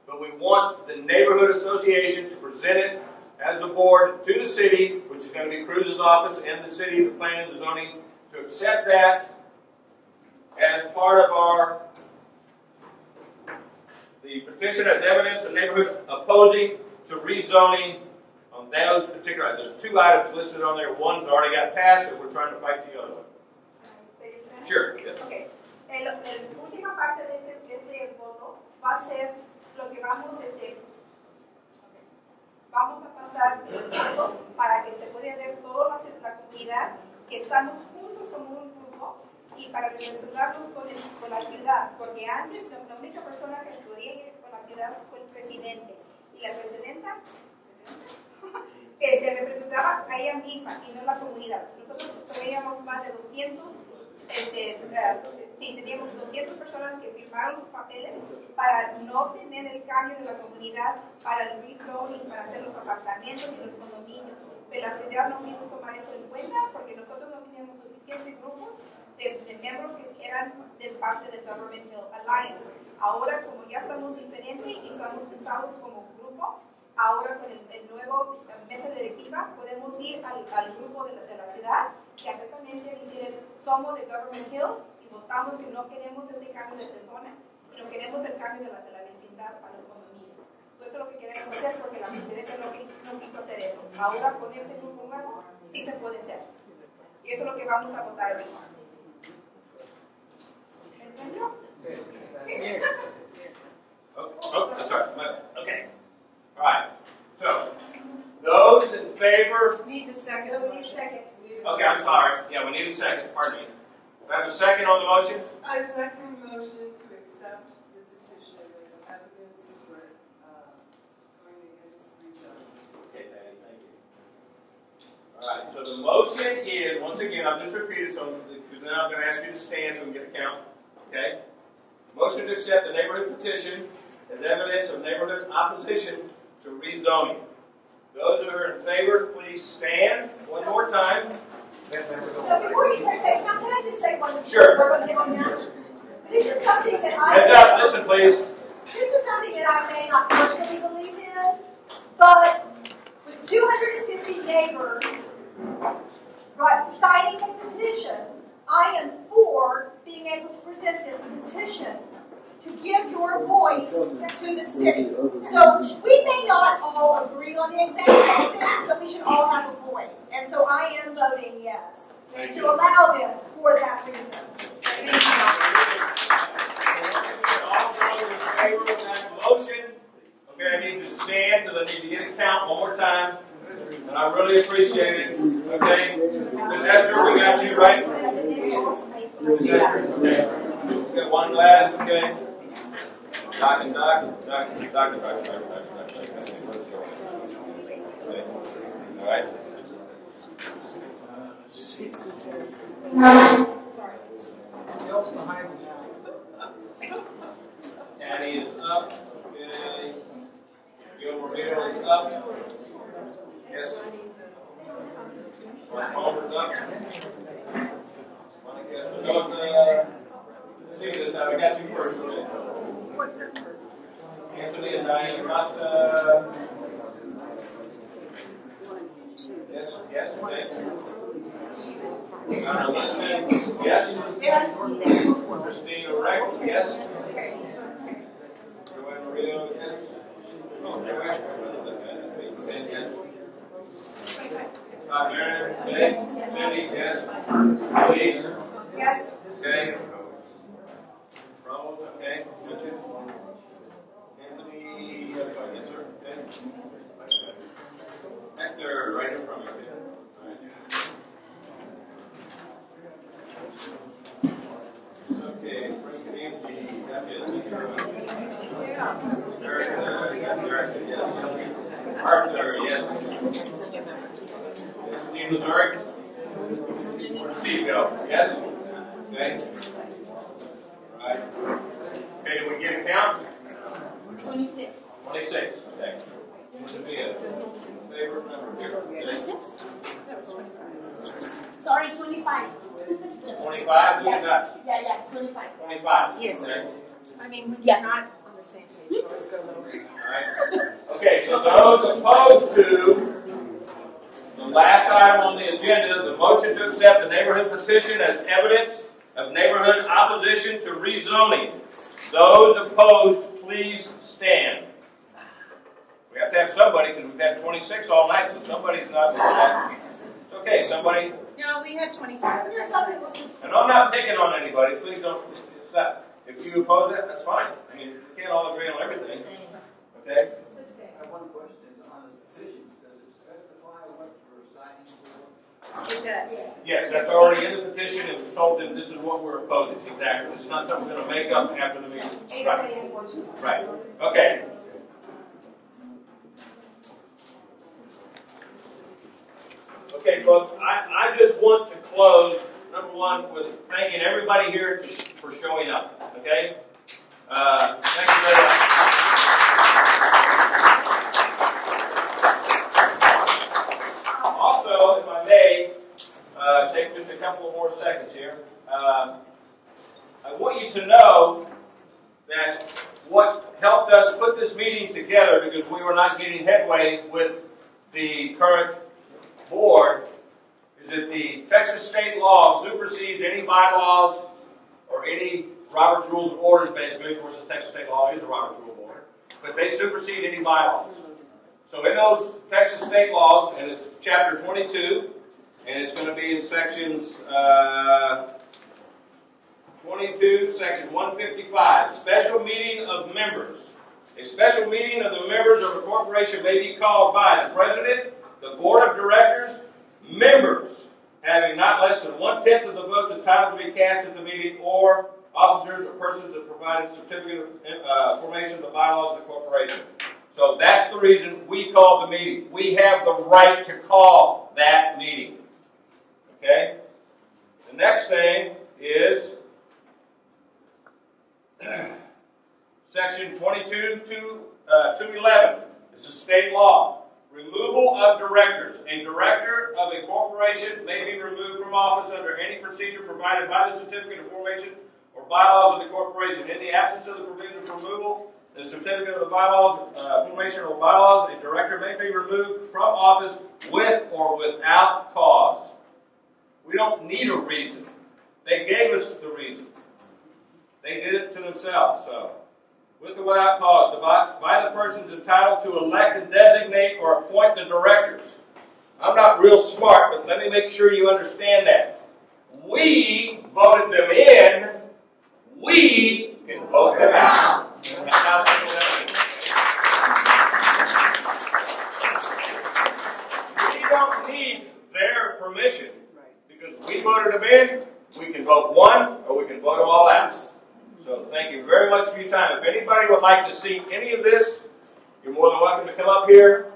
But we want the neighborhood association to present it as a board to the city, which is going to be Cruz's office and the city, the planning, the zoning, to accept that as part of our the petition as evidence of neighborhood opposing to rezoning on those particular items. There's two items listed on there. One's already got passed, and we're trying to fight the other one. Sure, yes. Ok. El, el última parte de este, de este voto va a ser lo que vamos, este, vamos a pasar para que se pueda ver toda la, comunidad, que estamos juntos como un grupo y para representarnos con, el- con la ciudad, porque antes la, única persona que podía ir con la ciudad fue el presidente y la presidenta este, representaba a ella misma y no la comunidad. Nosotros teníamos más de 200 este, eh, sí, teníamos 200 personas que firmaron los papeles para no tener el cambio de la comunidad, para el rezoning, para hacer los apartamentos y los condominios. Pero la ciudad no quiso tomar eso en cuenta porque nosotros no teníamos suficientes grupos de, de miembros que eran de parte del Government Hill Alliance. Ahora, como ya estamos diferentes y estamos sentados como grupo, ahora con el, el nuevo mesa directiva podemos ir al, al grupo de la, de la ciudad y abiertamente decirles somos de Government Hill y votamos que no queremos ese cambio de zona, pero queremos el cambio de la, de la vecindad para los condominios. Eso es lo que queremos hacer porque la presidenta no, no quiso hacer eso. Ahora con este grupo nuevo sí se puede hacer. Y eso es lo que vamos a votar hoy. ¿Entendió? Oh, oh. My bad. Okay. All right. So, those in favor We need to second. No, we need a second. Need a Okay, I'm sorry. Yeah, we need a second. Pardon me. Do I have a second on the motion? I second the motion to accept the petition as evidence for, uh, going against rezoning. Okay, Patty, thank you. All right, so the motion is, once again, I'll just repeat it, so, because then I'm gonna ask you to stand so we can get a count, okay? Motion to accept the neighborhood petition as evidence of neighborhood opposition to rezoning. Those who are in favor, please stand one more time. Now, before you take that, can can I just say one? Sure. word on that? This is something that I. Heads up, listen, please. This is something that I may not personally believe in, but with two hundred and fifty neighbors right, signing a petition, I am for being able to present this petition to give your voice to the city. So we may not all agree on the exact same thing, but we should all have a voice. And so I am voting yes, Thank to you. allow this for that reason. All those in favor of that motion, okay, I need to stand because I need to get a count one more time. And I really appreciate it, okay? Ms. Esther, we got you, right? Ms. Esther, okay. We got one glass, okay? Doc and Doc, Doc, Doc, Doc, Doc, Doc, Doc, Doc. All right? Danny is up, okay. Gil Romero is up. Yes. Palmer's up. Monica. Let's see this time, I got you first? Anthony and Diane Costa. Yes, yes, thanks. Donna Liston, yes. Yes. Christina Rex, yes. Joanne Maria, yes. Oh, Joanne, yes. Uh, okay. Cindy, yes. Elise, Yes. okay. Okay. Anthony, yes. Hector, right you. Okay, Frank uh, yes. Arthur, yes. Lazarick? Steve, yes? Okay. All right. Okay, did we get a count? Twenty-six. Twenty-six, okay. Should be a favorite number here. Okay. Sorry, twenty-five. Twenty-five, who you got? Yeah, yeah, twenty-five. Twenty-five. Yes. Okay. I mean, when Yeah. you're not on the same page, let's go a little. Alright. Okay, so those opposed to the last item on the agenda, the motion to accept the neighborhood petition as evidence of neighborhood opposition to rezoning. Those opposed, please stand. We have to have somebody, because we've had twenty-six all night, so somebody's not. It's okay, somebody, No, we had twenty-five. There's some people just. and I'm not picking on anybody, please don't, it's not, if you oppose it, that's fine. I mean, we can't all agree on everything, okay? I have one question, on the petitions, does it specify what you're signing for? It does. Yes, that's already in the petition, and we told them this is what we're opposing, exactly. It's not something we're gonna make up after the meeting. Right, days and fourteen. right, okay. Okay, folks, I, I just want to close, number one, with thanking everybody here for showing up, okay? Uh, thank you very much. Also, if I may, uh, take just a couple more seconds here. Uh, I want you to know that what helped us put this meeting together, because we were not getting headway with the current board, is that the Texas state law supersedes any bylaws or any Robert's Rules of Orders, basically. Of course, the Texas state law is a Robert's Rule of Order, but they supersede any bylaws. So in those Texas state laws, and it's chapter 22, and it's going to be in sections uh, 22, section 155, special meeting of members. A special meeting of the members of a corporation may be called by the president, the board of directors, members having not less than one-tenth of the votes entitled to be cast at the meeting, or officers or persons that provided certificate of uh, formation of the bylaws of the corporation. So that's the reason we called the meeting. We have the right to call that meeting. Okay? The next thing is section 22 to uh, 211. This a state law. Removal of directors. A director of a corporation may be removed from office under any procedure provided by the certificate of formation or bylaws of the corporation. In the absence of the provision for removal, the certificate of the bylaws, uh, formation or bylaws, a director may be removed from office with or without cause. We don't need a reason. They gave us the reason. They did it to themselves, so. With or without cause, by, by the persons entitled to elect and designate or appoint the directors. I'm not real smart, but let me make sure you understand that. We voted them in, we can vote them out. That's how simple that is. We don't need their permission because we voted them in, we can vote one or we can vote them all out. So thank you very much for your time. If anybody would like to see any of this, you're more than welcome to come up here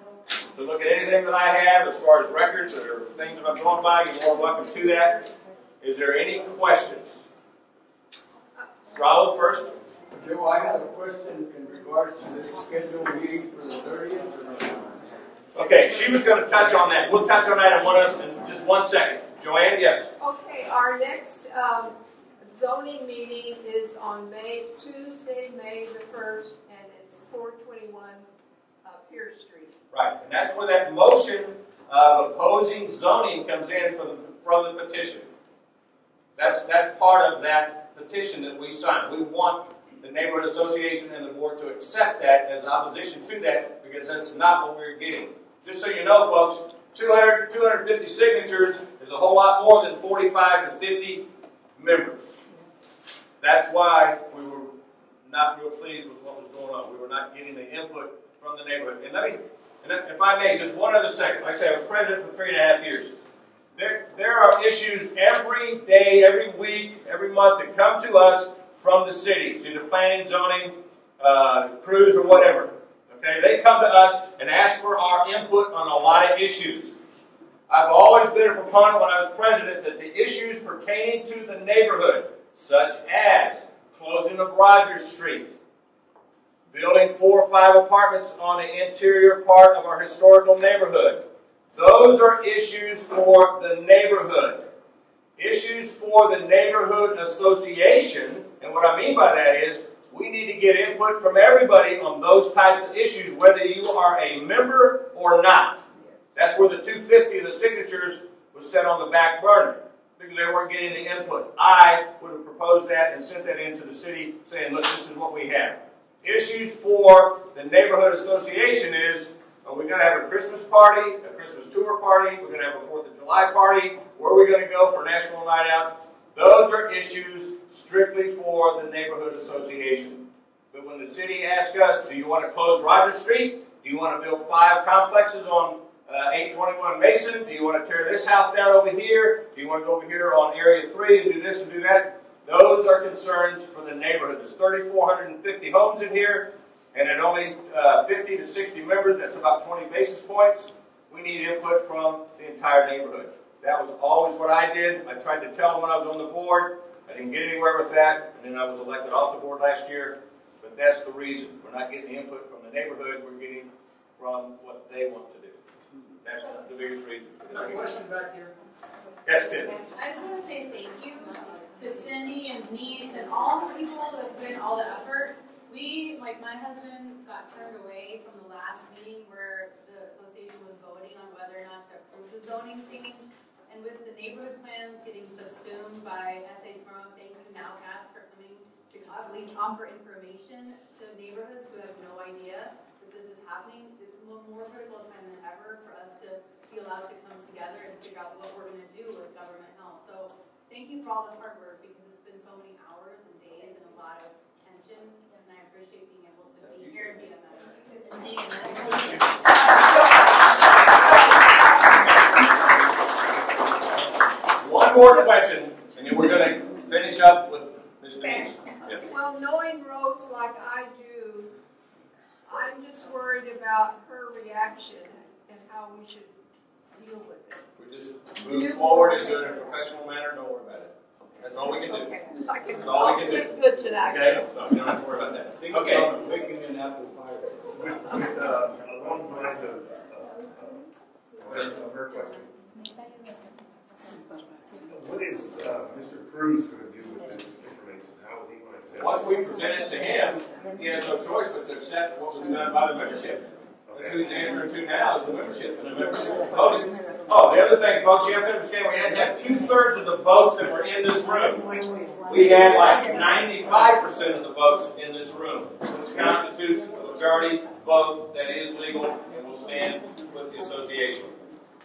to look at anything that I have as far as records or things that I'm going by. You're more than welcome to that. Is there any questions? Raul first. Joe, I have a question in regards to this scheduled meeting for the thirtieth. Okay, she was going to touch on that. We'll touch on that in, one, in just one second. Joanne, yes. Okay, our next um, zoning meeting is on May, Tuesday, May the first, and it's four twenty-one uh, Pierce Street. Right, and that's where that motion of opposing zoning comes in from the, from the petition. That's, that's part of that petition that we signed. We want the neighborhood association and the board to accept that as opposition to that because that's not what we're getting. Just so you know, folks, 200, 250 signatures is a whole lot more than 45 to 50 members. That's why we were not real pleased with what was going on. We were not getting the input from the neighborhood. And let me, and if I may, just one other second. Like I said, I was president for three and a half years. There, there are issues every day, every week, every month that come to us from the city. It's either planning, zoning, uh, crews, or whatever. Okay, they come to us and ask for our input on a lot of issues. I've always been a proponent when I was president that the issues pertaining to the neighborhood, such as closing of Rogers Street, building four or five apartments on the interior part of our historical neighborhood, those are issues for the neighborhood. Issues for the neighborhood association, and what I mean by that is we need to get input from everybody on those types of issues, whether you are a member or not. That's where the 250 of the signatures was set on the back burner because they weren't getting the input. I would have proposed that and sent that into the city saying, look, this is what we have. Issues for the neighborhood association is are we going to have a Christmas party, a Christmas tour party? We're going to have a 4th of July party? Where are we going to go for National Night Out? Those are issues strictly for the neighborhood association. But when the city asks us, do you want to close Rogers Street? Do you want to build five complexes on uh, 821 Mason? Do you want to tear this house down over here? Do you want to go over here on Area 3 and do this and do that? Those are concerns for the neighborhood. There's 3,450 homes in here, and at only uh, 50 to 60 members, that's about 20 basis points. We need input from the entire neighborhood. That was always what I did. I tried to tell them when I was on the board. I didn't get anywhere with that, and then I was elected off the board last year. But that's the reason. We're not getting input from the neighborhood. We're getting from what they want to do. That's the biggest reason. For this. Question back here. Yes, Tim. I just want to say thank you to Cindy and Denise and all the people that put in all the effort. We, like my husband, got turned away from the last meeting where the association was voting on whether or not to approve the zoning change. And with the neighborhood plans getting subsumed by SA Tomorrow, thank you now, Nowcast for coming to at least offer information to neighborhoods who have no idea that this is happening, it's more critical time than ever for us to be allowed to come together and figure out what we're going to do with Government Hill. So thank you for all the hard work because it's been so many hours and days and a lot of tension, and I appreciate being able to be here and be a member. One more question, and then we're going to finish up with Ms. Yes. Well, knowing Rose like I do, I'm just worried about her reaction and how we should deal with it. We just move forward and do it in a professional manner, don't worry about it. That's all we can do. Okay. I can, That's all we I'll can do. sleep good tonight. Okay, so you don't have to worry about that. Think Okay. about making an apple pie. With, uh, along the lines of, uh, of her question. What is, uh, Mr. Cruz gonna do with this information? How is he gonna accept? it? Once we present it to him, he has no choice but to accept what was done by the membership. That's who he's answering to now is the membership, and the membership voted. Oh, the other thing, folks, you have to understand, we had to have two-thirds of the votes that were in this room. We had like ninety-five percent of the votes in this room, which constitutes a majority vote that is legal and will stand with the association.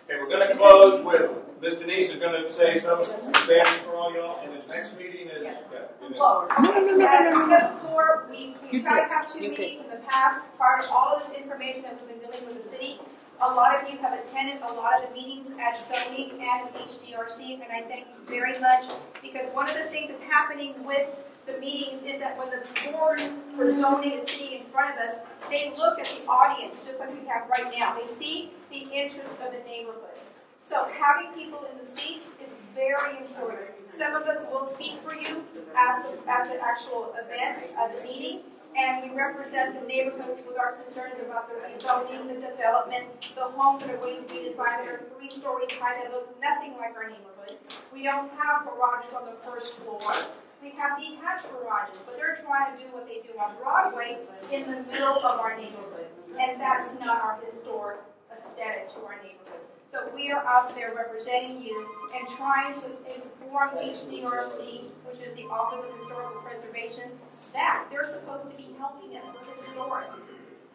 Okay, we're gonna close with, Ms. Denise is gonna say some standing for all y'all, and the next meeting is. yeah, it is- Close. No, no, no, no, no, As no, no. before, we, we You tried to have two You could. meetings in the past, part of all of this information that we've been dealing with the city. A lot of you have attended a lot of the meetings at zoning and HDRC, and I thank you very much, because one of the things that's happening with the meetings is that when the board for zoning is sitting in front of us, they look at the audience, just like we have right now. They see the interest of the neighborhood. So having people in the seats is very important. Some of us will speak for you at the, at the actual event, at the meeting, and we represent the neighborhood with our concerns about the rezoning, the development, the homes that are going to be designed, that are three stories high, that look nothing like our neighborhood. We don't have garages on the detached garages, but they're trying to do what they do on Broadway in the middle of our neighborhood. And that's not our historic aesthetic to our neighborhood. So we are out there representing you and trying to inform HDRC, which is the Office of Historical Preservation, that they're supposed to be helping us with historic.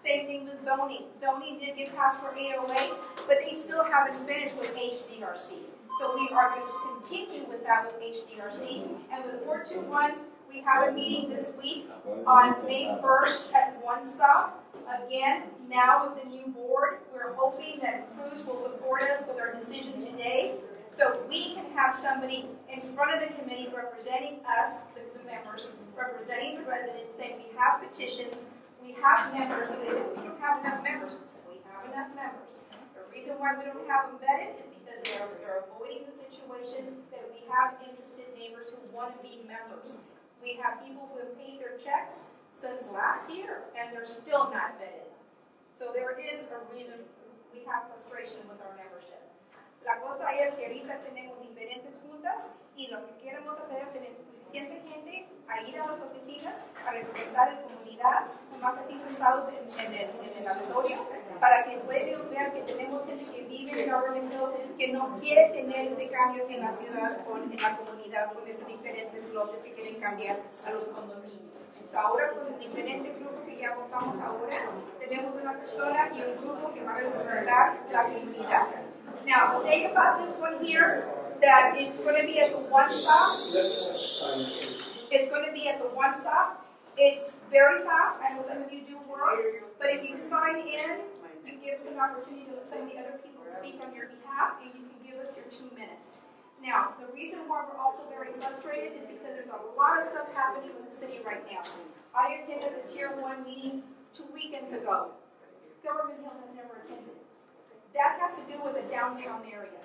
Same thing with zoning. Zoning did get passed for 808, but they still haven't finished with HDRC. So we are going to continue with that with HDRC. And with 421, we have a meeting this week on May 1st at One Stop. Again, now with the new board, we're hoping that Cruz will support us with our decision today. So we can have somebody in front of the committee representing us, the members, representing the residents, saying we have petitions, we have members, they we don't have enough members. We have enough members. The reason why we don't have them vetted is because they're, they're avoiding the situation that we have interested neighbors who want to be members. We have people who have paid their checks since last year, and they're still not vetted. So there is a reason we have frustration with our membership. La cosa es que ahorita tenemos diferentes juntas y lo que queremos hacer es tener suficiente gente a ir a las oficinas a representar en comunidad, más así sentados en, en el, en el auditorio, para que pues ellos vean que tenemos gente que vive en Government Hill, que no quiere tener este cambio en la ciudad, con, en la comunidad, con esos diferentes lotes que quieren cambiar a los condominios. Ahora con el diferente grupo que ya votamos ahora, tenemos una persona y un grupo que va a representar la comunidad. Now, the thing about this one here, that it's going to be at the one stop. It's going to be at the one stop. It's very fast. I know some of you do work, but if you sign in, you give us an opportunity to let some of the other people speak on your behalf, and you can give us your two minutes. Now, the reason why we're also very frustrated is because there's a lot of stuff happening in the city right now. I attended the Tier 1 meeting two weekends ago. Government Hill has never attended. That has to do with the downtown area.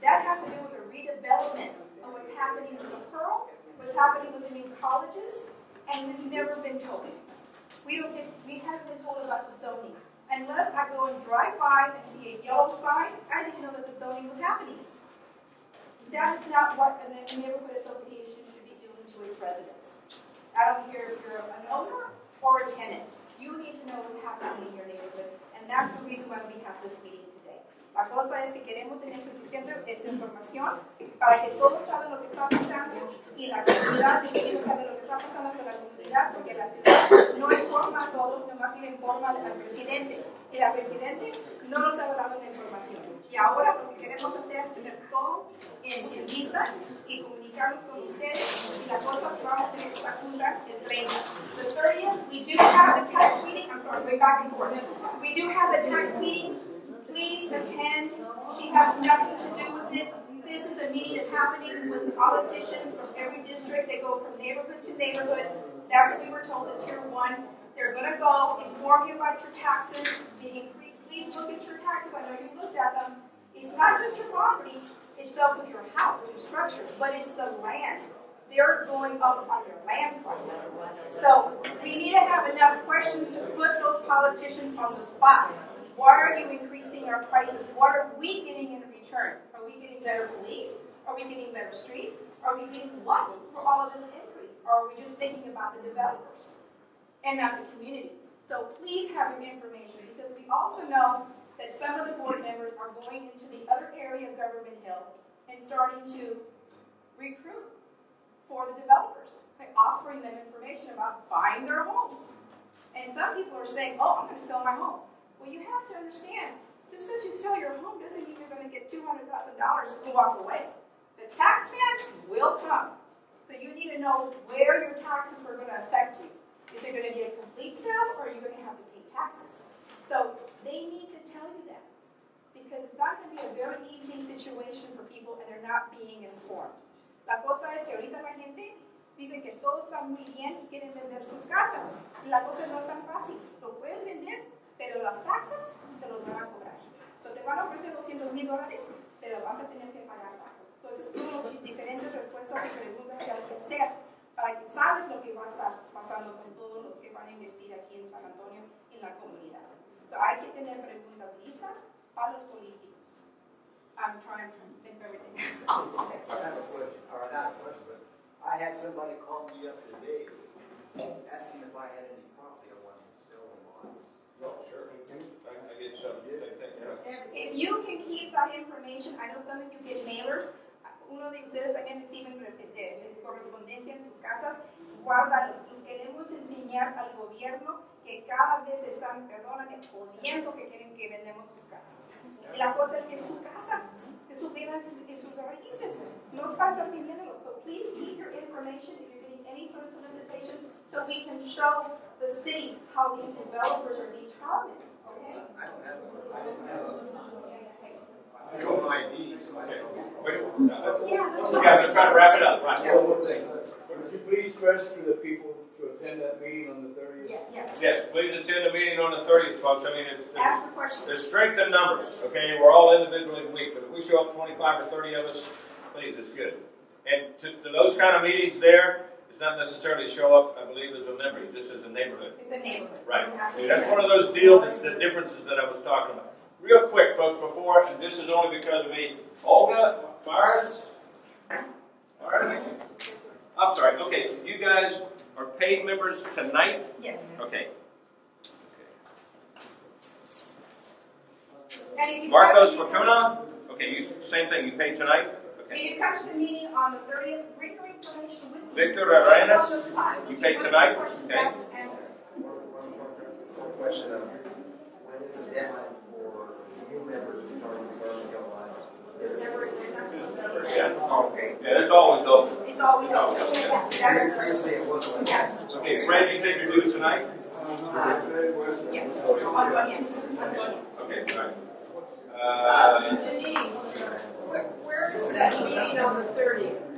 That has to do with the redevelopment of what's happening with the Pearl, what's happening with the new colleges, and we've never been told. We don't get, we haven't been told about the zoning. Unless I go and drive by and see a yellow sign, I didn't know that the zoning was happening. That's not what a neighborhood association should be doing to its residents. I don't care if you're an owner or a tenant. You need to know what's happening in your neighborhood, and that's the reason why we have this meeting. La cosa es que queremos tener suficiente esa información para que todos saben lo que está pasando y la comunidad también sabe lo que está pasando con la comunidad, porque la ciudad no informa a todos, nomás le informa al presidente. Y la presidente no nos ha dado la información. Y ahora lo que queremos hacer es tener todo en, lista y comunicarnos con ustedes y la cosa que vamos a tener esta junta el 30. The 30th, we do have a tax meeting, I'm sorry, way back and forth. We do have a tax meeting. Please attend. She has nothing to do with it. This is a meeting that's happening with politicians from every district. They go from neighborhood to neighborhood. That's what we were told at tier one. They're gonna go inform you about your taxes. Please look at your taxes. I know you looked at them. It's not just your property itself with your house, your structure, but it's the land. They're going up on your land price. So we need to have enough questions to put those politicians on the spot. Why are you increasing our prices? What are we getting in return? Are we getting better police? Are we getting better streets? Are we getting what for all of this increase? Or are we just thinking about the developers and not the community? So please have your information because we also know that some of the board members are going into the other area of Government Hill and starting to recruit for the developers by offering them information about buying their homes. And some people are saying, oh, I'm going to sell my home. Well, you have to understand, just because you sell your home doesn't mean you're going to get $200,000 and walk away. The tax man will come. So you need to know where your taxes are going to affect you. Is it going to be a complete sale or are you going to have to pay taxes? So they need to tell you that because it's not going to be a very easy situation for people and they're not being informed. La cosa es que ahorita la gente dice que todo está muy bien y quieren vender sus casas. Y la cosa no es tan fácil. Lo puedes vender, pero las taxas te los van a cobrar. Entonces te van a ofrecer 200 mil dólares, pero vas a tener que pagar taxas. Entonces, como diferentes respuestas y preguntas que hay que hacer para que sabes lo que va a estar pasando con todos los que van a invertir aquí en San Antonio, en la comunidad. So, hay que tener preguntas listas para los políticos. I'm trying to think of everything. I have a question, or not a question, but I had somebody call me up today asking if I had any property I wanted to sell them on. Oh, sure. If you can keep that information, I know some of you get mailers, uno de ustedes también reciben este, correspondencia en sus casas, guárdalos. Y queremos enseñar al gobierno que cada vez están, perdóname, jodiendo que quieren que vendemos sus casas. La cosa es que es su casa, que su en sus, raíces. No pasa pidiéndolo. So please keep your information if you're getting any sort of solicitation so we can show the city how these developers are determined. Okay? I don't have, a- I don't have, a- I don't know ID, so I don't know. Wait, Yeah, Okay, I'm gonna wrap it up, right? One more thing. Would you please stress to the people to attend that meeting on the thirtieth? Yes, yes. Yes, please attend the meeting on the thirtieth, folks. I mean, it's, Ask for questions. there's strength in numbers, okay? We're all individually weak, but if we show up twenty-five or thirty of us, please, it's good. And to, to those kind of meetings there, it's not necessarily show up, I believe, as a member, just as a neighborhood. It's a neighborhood. Right. That's one of those deals, the differences that I was talking about. Real quick, folks, before, and this is only because of me. Olga, Faris? Faris? I'm sorry, okay, so you guys are paid members tonight? Yes. Okay. If Marcos start- Okay, you, same thing, you paid tonight? If Okay. you come to the meeting on the thirtieth, bring your information with. Victor Arenas, you played tonight. okay? Question um, when is the deadline for new members to join the Yeah. Oh, okay. Yeah, that's always open. It's always open. Yeah. Yeah. Okay, Fred, you tonight? Uh. Okay, all right. Uh, Denise, where, where is that meeting on the 30th?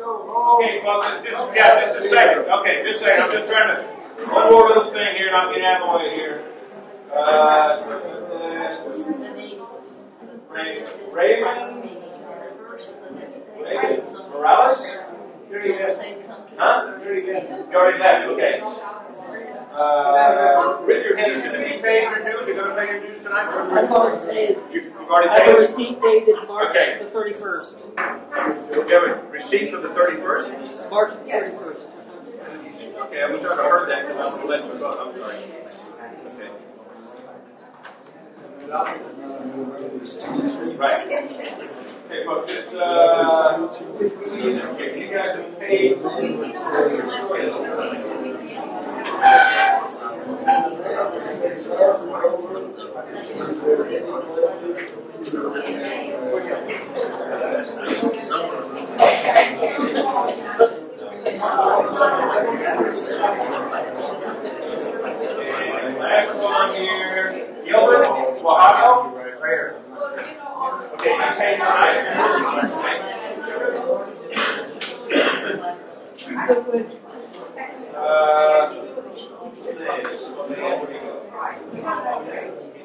Okay, folks, just, yeah, just a second, okay, just a second, I'm just trying to, one more little thing here, and I'll get out of the way here. Uh, Ray, Raven, Raven Morales? Huh? You already left, okay. Uh, Richard Henderson, have you paid your dues, you gonna pay your dues tonight? I've already paid. You- You've already I have a receipt dated March Okay. the thirty-first. You have a receipt for the thirty-first? March the thirty-first. Okay, I wish I'd have heard that, because I'm gonna let you go, I'm sorry. Okay. Right. Okay, folks, just, uh, if you guys have paid. Last one here, Gilbert, Wahado. Prayer. Okay, I paid tonight. Uh,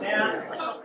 Now,